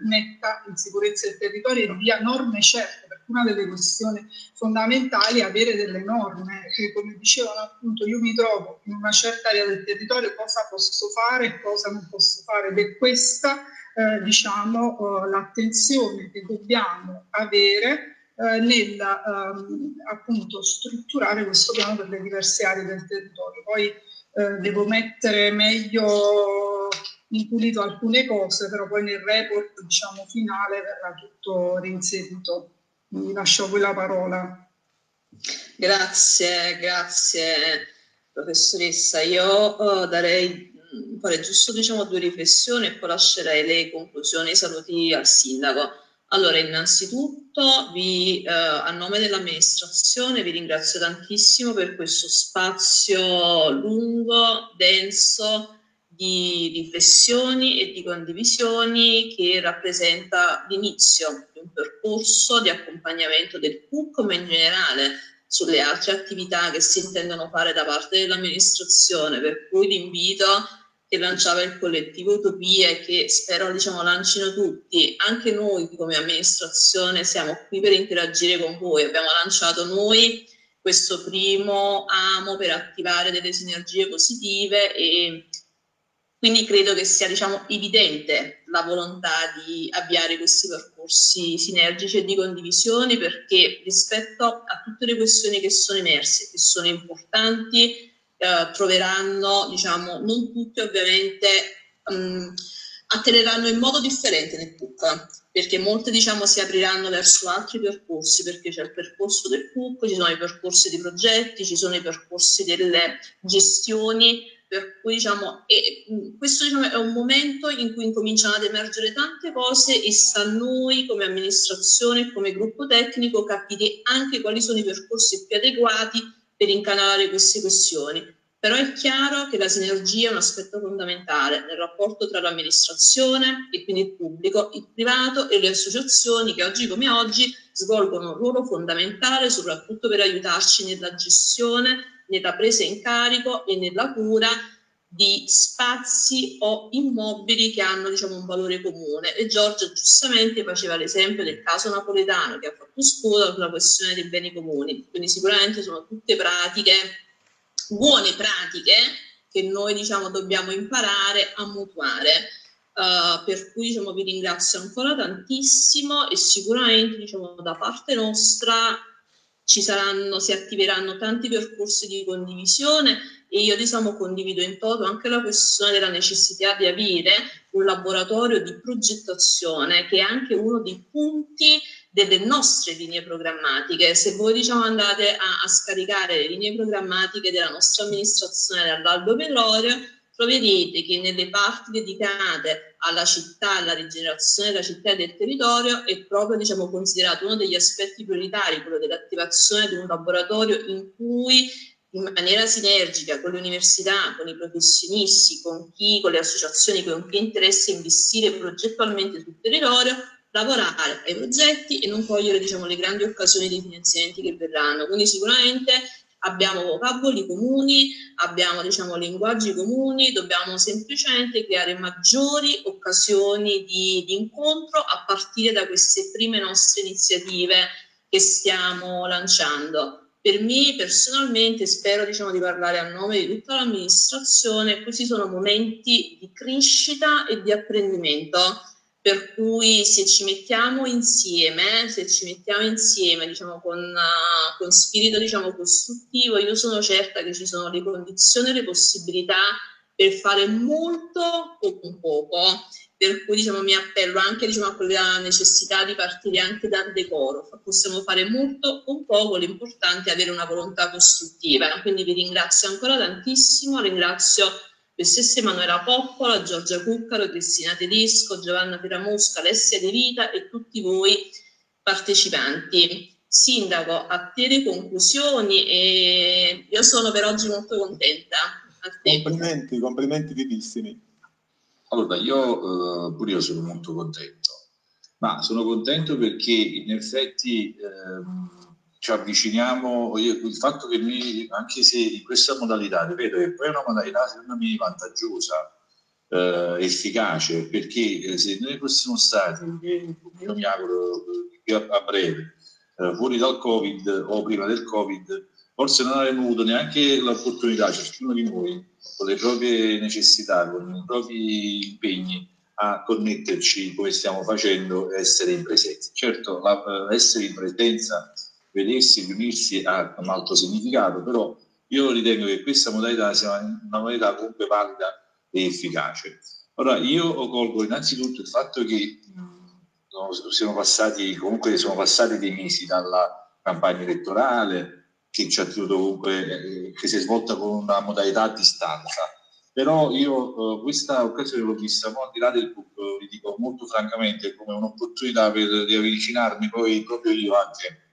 metta in sicurezza il territorio dia norme certe, una delle questioni fondamentali è avere delle norme che, come dicevano appunto, io mi trovo in una certa area del territorio, cosa posso fare e cosa non posso fare ed è questa, eh, diciamo, eh, l'attenzione che dobbiamo avere eh, nel ehm, appunto strutturare questo piano per le diverse aree del territorio. Poi eh, devo mettere meglio impulito alcune cose, però poi nel report diciamo, finale verrà tutto reinserito. Mi lascio voi la parola. Grazie, grazie professoressa. Io uh, darei fare giusto diciamo, due riflessioni e poi lascerei le conclusioni e i saluti al sindaco. Allora, innanzitutto vi, eh, a nome dell'amministrazione vi ringrazio tantissimo per questo spazio lungo, denso, di riflessioni e di condivisioni che rappresenta l'inizio un percorso di accompagnamento del PUC, ma in generale sulle altre attività che si intendono fare da parte dell'amministrazione, per cui l'invito che lanciava il collettivo Utopia e che spero diciamo, lancino tutti, anche noi come amministrazione siamo qui per interagire con voi, abbiamo lanciato noi questo primo amo per attivare delle sinergie positive e quindi credo che sia diciamo, evidente la volontà di avviare questi percorsi sinergici e di condivisione perché rispetto a tutte le questioni che sono emerse, che sono importanti, eh, troveranno, diciamo, non tutte ovviamente um, atterreranno in modo differente nel PUC, perché molte diciamo, si apriranno verso altri percorsi, perché c'è il percorso del PUC, ci sono i percorsi di progetti, ci sono i percorsi delle gestioni per cui diciamo, e, questo diciamo, è un momento in cui incominciano ad emergere tante cose e sta a noi come amministrazione come gruppo tecnico capire anche quali sono i percorsi più adeguati per incanalare queste questioni. Però è chiaro che la sinergia è un aspetto fondamentale nel rapporto tra l'amministrazione e quindi il pubblico, il privato e le associazioni che oggi come oggi svolgono un ruolo fondamentale soprattutto per aiutarci nella gestione nella presa in carico e nella cura di spazi o immobili che hanno diciamo, un valore comune. E Giorgio giustamente faceva l'esempio del caso napoletano che ha fatto scuola sulla questione dei beni comuni. Quindi sicuramente sono tutte pratiche, buone pratiche, che noi diciamo, dobbiamo imparare a mutuare. Uh, per cui diciamo, vi ringrazio ancora tantissimo e sicuramente diciamo, da parte nostra ci saranno, si attiveranno tanti percorsi di condivisione e io diciamo condivido in toto anche la questione della necessità di avere un laboratorio di progettazione che è anche uno dei punti delle nostre linee programmatiche. Se voi diciamo andate a, a scaricare le linee programmatiche della nostra amministrazione all'Albo Pelorio, troverete che nelle parti dedicate alla città, alla rigenerazione della città e del territorio è proprio diciamo, considerato uno degli aspetti prioritari, quello dell'attivazione di un laboratorio in cui in maniera sinergica con le università, con i professionisti, con chi, con le associazioni, con chi interessa investire progettualmente sul territorio, lavorare ai progetti e non cogliere diciamo, le grandi occasioni dei finanziamenti che verranno. Quindi sicuramente abbiamo vocaboli comuni, abbiamo diciamo, linguaggi comuni, dobbiamo semplicemente creare maggiori occasioni di, di incontro a partire da queste prime nostre iniziative che stiamo lanciando. Per me personalmente, spero diciamo, di parlare a nome di tutta l'amministrazione, questi sono momenti di crescita e di apprendimento per cui se ci mettiamo insieme, se ci mettiamo insieme diciamo, con, uh, con spirito diciamo, costruttivo, io sono certa che ci sono le condizioni e le possibilità per fare molto con poco. Per cui diciamo, mi appello anche diciamo, a quella necessità di partire anche dal decoro. Possiamo fare molto con poco, l'importante è avere una volontà costruttiva. Quindi vi ringrazio ancora tantissimo, ringrazio le stesse Emanuela Poppola, Giorgia Cuccaro, Cristina Tedesco, Giovanna Piramusca, Alessia De Vita e tutti voi partecipanti. Sindaco, a te le conclusioni e io sono per oggi molto contenta. Complimenti, complimenti vivissimi. Allora, io eh, pure io sono molto contento, ma sono contento perché in effetti eh, ci avviciniamo, io, il fatto che noi, anche se in questa modalità, ripeto che poi è una modalità secondo me vantaggiosa, eh, efficace, perché eh, se noi fossimo stati, io mi auguro a, breve, eh, fuori dal Covid o prima del Covid, forse non avremmo avuto neanche l'opportunità, ciascuno di noi, con le proprie necessità, con i propri impegni, a connetterci come stiamo facendo essere in presenza. Certo, la, eh, essere in presenza vedersi, riunirsi ha un altro significato, però io ritengo che questa modalità sia una modalità comunque valida e efficace. Ora, io colgo innanzitutto il fatto che siamo passati, comunque sono passati dei mesi dalla campagna elettorale che ci ha tenuto comunque, eh, che si è svolta con una modalità a distanza. Però io eh, questa occasione l'ho vista, al di là del pubblico, vi dico molto francamente, come un'opportunità per avvicinarmi poi proprio io anche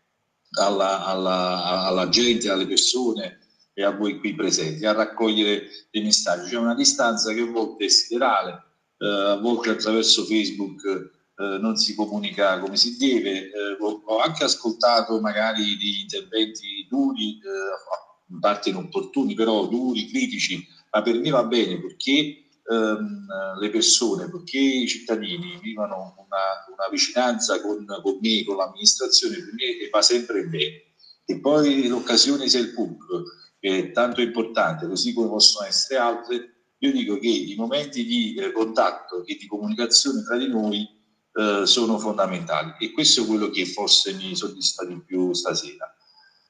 alla, alla, alla gente, alle persone e a voi qui presenti, a raccogliere dei messaggi. C'è una distanza che a volte è siderale, eh, a volte attraverso Facebook eh, non si comunica come si deve. Eh, ho anche ascoltato magari di interventi duri, eh, in parte inopportuni, però duri, critici, ma per me va bene perché ehm, le persone, perché i cittadini vivano una, una vicinanza con, con, me, con l'amministrazione, per me va sempre bene. E poi l'occasione sia il pubblico, che è tanto importante, così come possono essere altre, io dico che i momenti di eh, contatto e di comunicazione tra di noi eh, sono fondamentali e questo è quello che forse mi soddisfa di più stasera.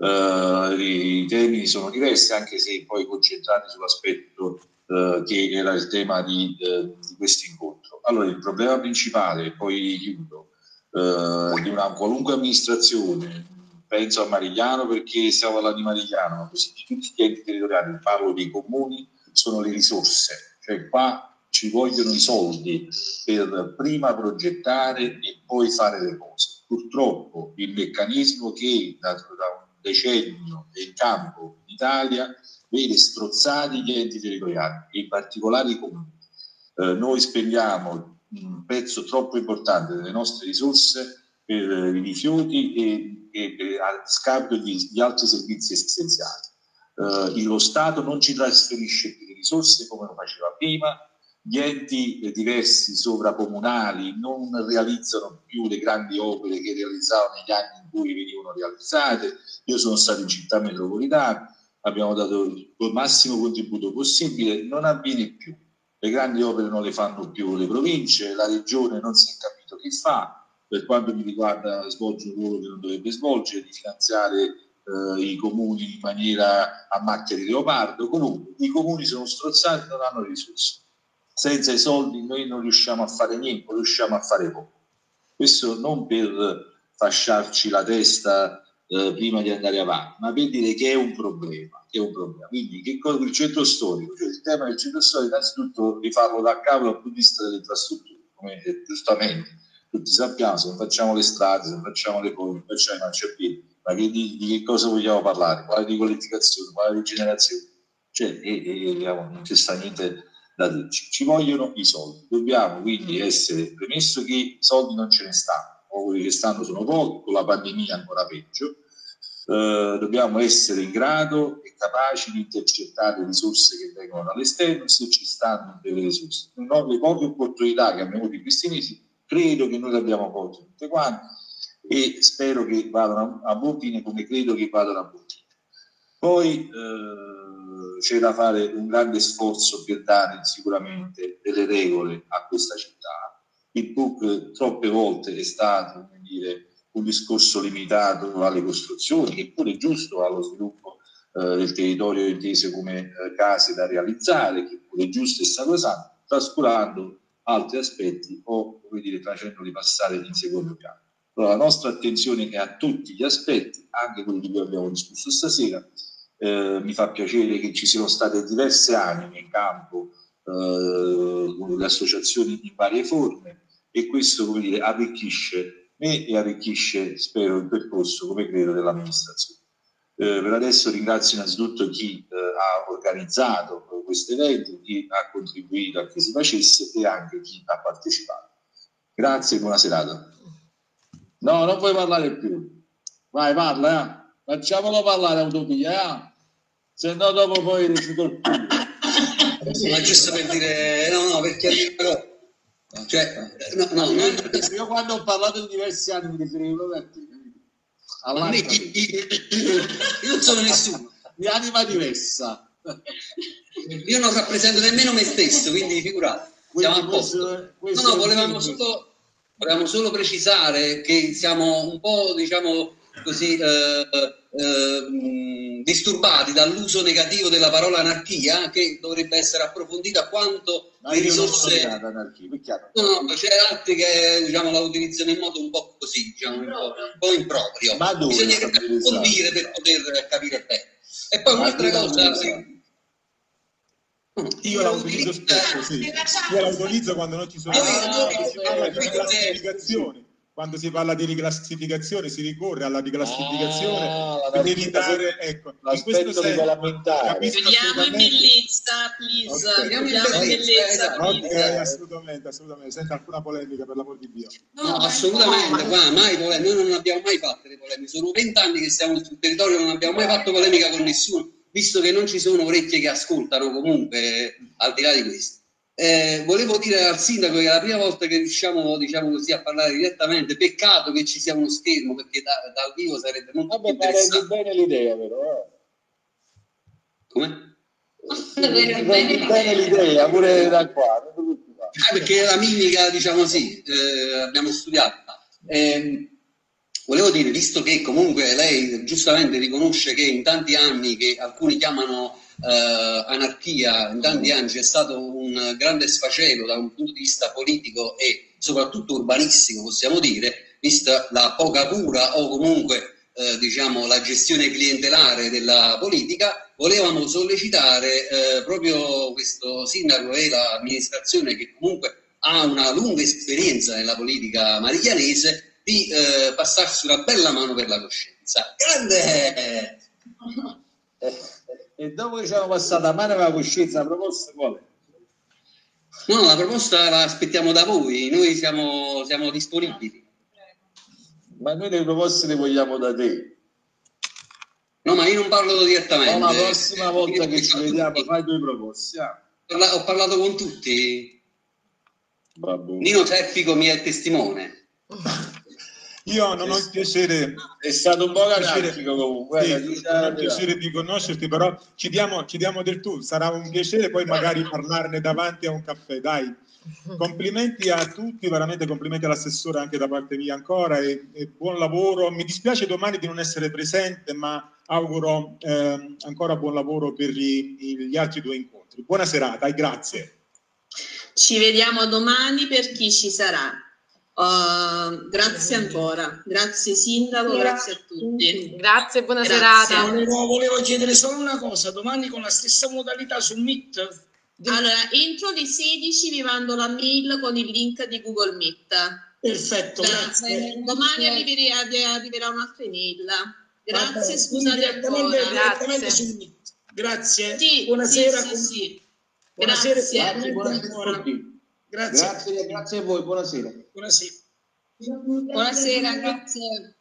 Uh, i temi sono diversi, anche se poi concentrati sull'aspetto eh, che era il tema di, eh, di questo incontro. Allora, il problema principale, poi chiudo, eh, di una qualunque amministrazione, penso a Marigliano perché stiamo parlando di Marigliano, ma così di tutti gli enti territoriali, parlo dei comuni, sono le risorse, cioè qua ci vogliono i soldi per prima progettare e poi fare le cose. Purtroppo il meccanismo che da, da decennio è in campo in Italia vede strozzati gli enti territoriali, in particolare i comuni. Eh, noi spendiamo un pezzo troppo importante delle nostre risorse per i rifiuti e, e, e a scambio di, di, altri servizi essenziali. Eh, lo Stato non ci trasferisce più le risorse come lo faceva prima, gli enti diversi sovracomunali non realizzano più le grandi opere che realizzavano negli anni in cui venivano realizzate. Io sono stato in città metropolitana, abbiamo dato il massimo contributo possibile, non avviene più. Le grandi opere non le fanno più le province, la regione non si è capito che fa, per quanto mi riguarda svolge un ruolo che non dovrebbe svolgere, di finanziare eh, i comuni in maniera a macchia di leopardo. Comunque i comuni sono strozzati, non hanno risorse. Senza i soldi noi non riusciamo a fare niente, non riusciamo a fare poco. Questo non per fasciarci la testa eh, prima di andare avanti, ma per dire che è un problema. È un problema. Quindi che cosa il centro storico? Cioè, il tema del centro storico innanzitutto rifarlo da capo dal punto di vista delle infrastrutture, come eh, giustamente tutti sappiamo, se non facciamo le strade, se non facciamo le ponti, non facciamo i marciapiedi, ma che, di, di, che cosa vogliamo parlare? Quale di qualificazione, quale di generazione? Cioè, e, e, diciamo, non c'è sta niente da dirci. Ci vogliono i soldi. Dobbiamo quindi essere, premesso che i soldi non ce ne stanno, o quelli che stanno sono pochi, con la pandemia ancora peggio, eh, dobbiamo essere in grado e capaci di intercettare le risorse che vengono dall'esterno se ci stanno delle risorse. No, le poche opportunità che abbiamo avuto in questi mesi credo che noi le abbiamo colte tutte quante e spero che vadano a, buon fine come credo che vadano a buon fine. Poi eh, c'è da fare un grande sforzo per dare sicuramente delle regole a questa città. Il PUC troppe volte è stato dire, un discorso limitato alle costruzioni, che pure è giusto allo sviluppo eh, del territorio intese come eh, case da realizzare, che pure è giusto e sacrosanto, trascurando altri aspetti o come dire, facendoli passare in secondo piano. Allora, la nostra attenzione è a tutti gli aspetti, anche quelli di cui abbiamo discusso stasera. Eh, mi fa piacere che ci siano state diverse anime in campo, eh, le associazioni in varie forme e questo come dire, arricchisce me e arricchisce, spero, il percorso, come credo, dell'amministrazione. Eh, per adesso ringrazio innanzitutto chi eh, ha organizzato questo evento, chi ha contribuito a che si facesse e anche chi ha partecipato. Grazie e buona serata. No, non puoi parlare più. Vai, parla, eh. Facciamolo parlare a Utopia, eh. Se no dopo poi recito il più. Ma giusto per dire, no, no, perché però... Cioè, no, no, no, io quando ho parlato di diversi anni mi riferivo a te. Io non sono nessuno. Di anima diversa. Io non rappresento nemmeno me stesso, quindi figurate. Siamo a posto. No, no, volevamo solo, volevamo solo precisare che siamo un po', diciamo così, eh, eh, disturbati dall'uso negativo della parola anarchia, che dovrebbe essere approfondita quanto Ma le risorse... No, no, c'è altri che diciamo, la utilizzano in modo un po' così, diciamo, un, po', un po' improprio. Ma dove Bisogna approfondire per poter capire bene. E poi un'altra cosa... Io la utilizzo spesso, sì. Io la utilizzo quando non ci sono ah, parla di riclassificazione. Quando si parla di riclassificazione si ricorre alla riclassificazione Ah, per evitare, ecco, in questo senso Vogliamo in bellezza, please. Ok. Vogliamo in bellezza, Ok, please. assolutamente, assolutamente, senza alcuna polemica per l'amor di Dio. No, assolutamente, qua mai polemica, noi non abbiamo mai fatto le polemiche, sono vent'anni che siamo sul territorio, non abbiamo mai fatto polemica con nessuno, visto che non ci sono orecchie che ascoltano comunque, al di là di questo. Eh, volevo dire al sindaco che è la prima volta che riusciamo, diciamo così, a parlare direttamente, peccato che ci sia uno schermo, perché da- dal vivo sarebbe molto Vabbè, interessante. bene l'idea, però. eh. Come? Rendi bene l'idea, pure da qua. Ah, perché la mimica, diciamo così, eh, abbiamo studiato. Ehm, volevo dire, visto che comunque lei giustamente riconosce che in tanti anni che alcuni chiamano eh, anarchia, in tanti anni c'è stato un grande sfacelo da un punto di vista politico e soprattutto urbanistico, possiamo dire, vista la poca cura o comunque eh, diciamo, la gestione clientelare della politica, volevamo sollecitare eh, proprio questo sindaco e l'amministrazione che comunque ha una lunga esperienza nella politica mariglianese di eh, passarsi una bella mano per la coscienza. Grande! Eh, E dopo che ci siamo passata a mano la coscienza, la proposta qual è? No, la proposta la aspettiamo da voi, noi siamo, siamo disponibili. Ma noi le proposte le vogliamo da te. No, ma io non parlo direttamente. No, la prossima volta che ci vediamo fai due proposte. ah. Parla- Ho parlato con tutti. Vabbè. Nino Treffico mi è testimone. Io non ho il piacere, È stato un po' piacere- galattico comunque. sì, eh, non ho il piacere di conoscerti, però ci diamo, ci diamo del tu, sarà un piacere poi magari parlarne davanti a un caffè, dai. Complimenti a tutti, veramente complimenti all'assessore anche da parte mia ancora e, e buon lavoro. Mi dispiace domani di non essere presente, ma auguro ehm, ancora buon lavoro per i- i- gli altri due incontri. Buona serata e grazie. Ci vediamo domani per chi ci sarà. Uh, grazie ancora, grazie Sindaco, grazie a tutti. Grazie, buona Grazie. serata. Volevo, volevo chiedere solo una cosa, domani con la stessa modalità su Meet? Allora, entro le 16 vi mando la mail con il link di Google Meet. Perfetto, grazie. Domani arriverà, arriverà un'altra email. Grazie, scusate ancora. Meet. Grazie. Sì, Buonasera. sì, sì, sì. Buonasera. Grazie. Grazie, buonasera a tutti. Grazie. Grazie, grazie a voi, buonasera. Buonasera. Buonasera, grazie.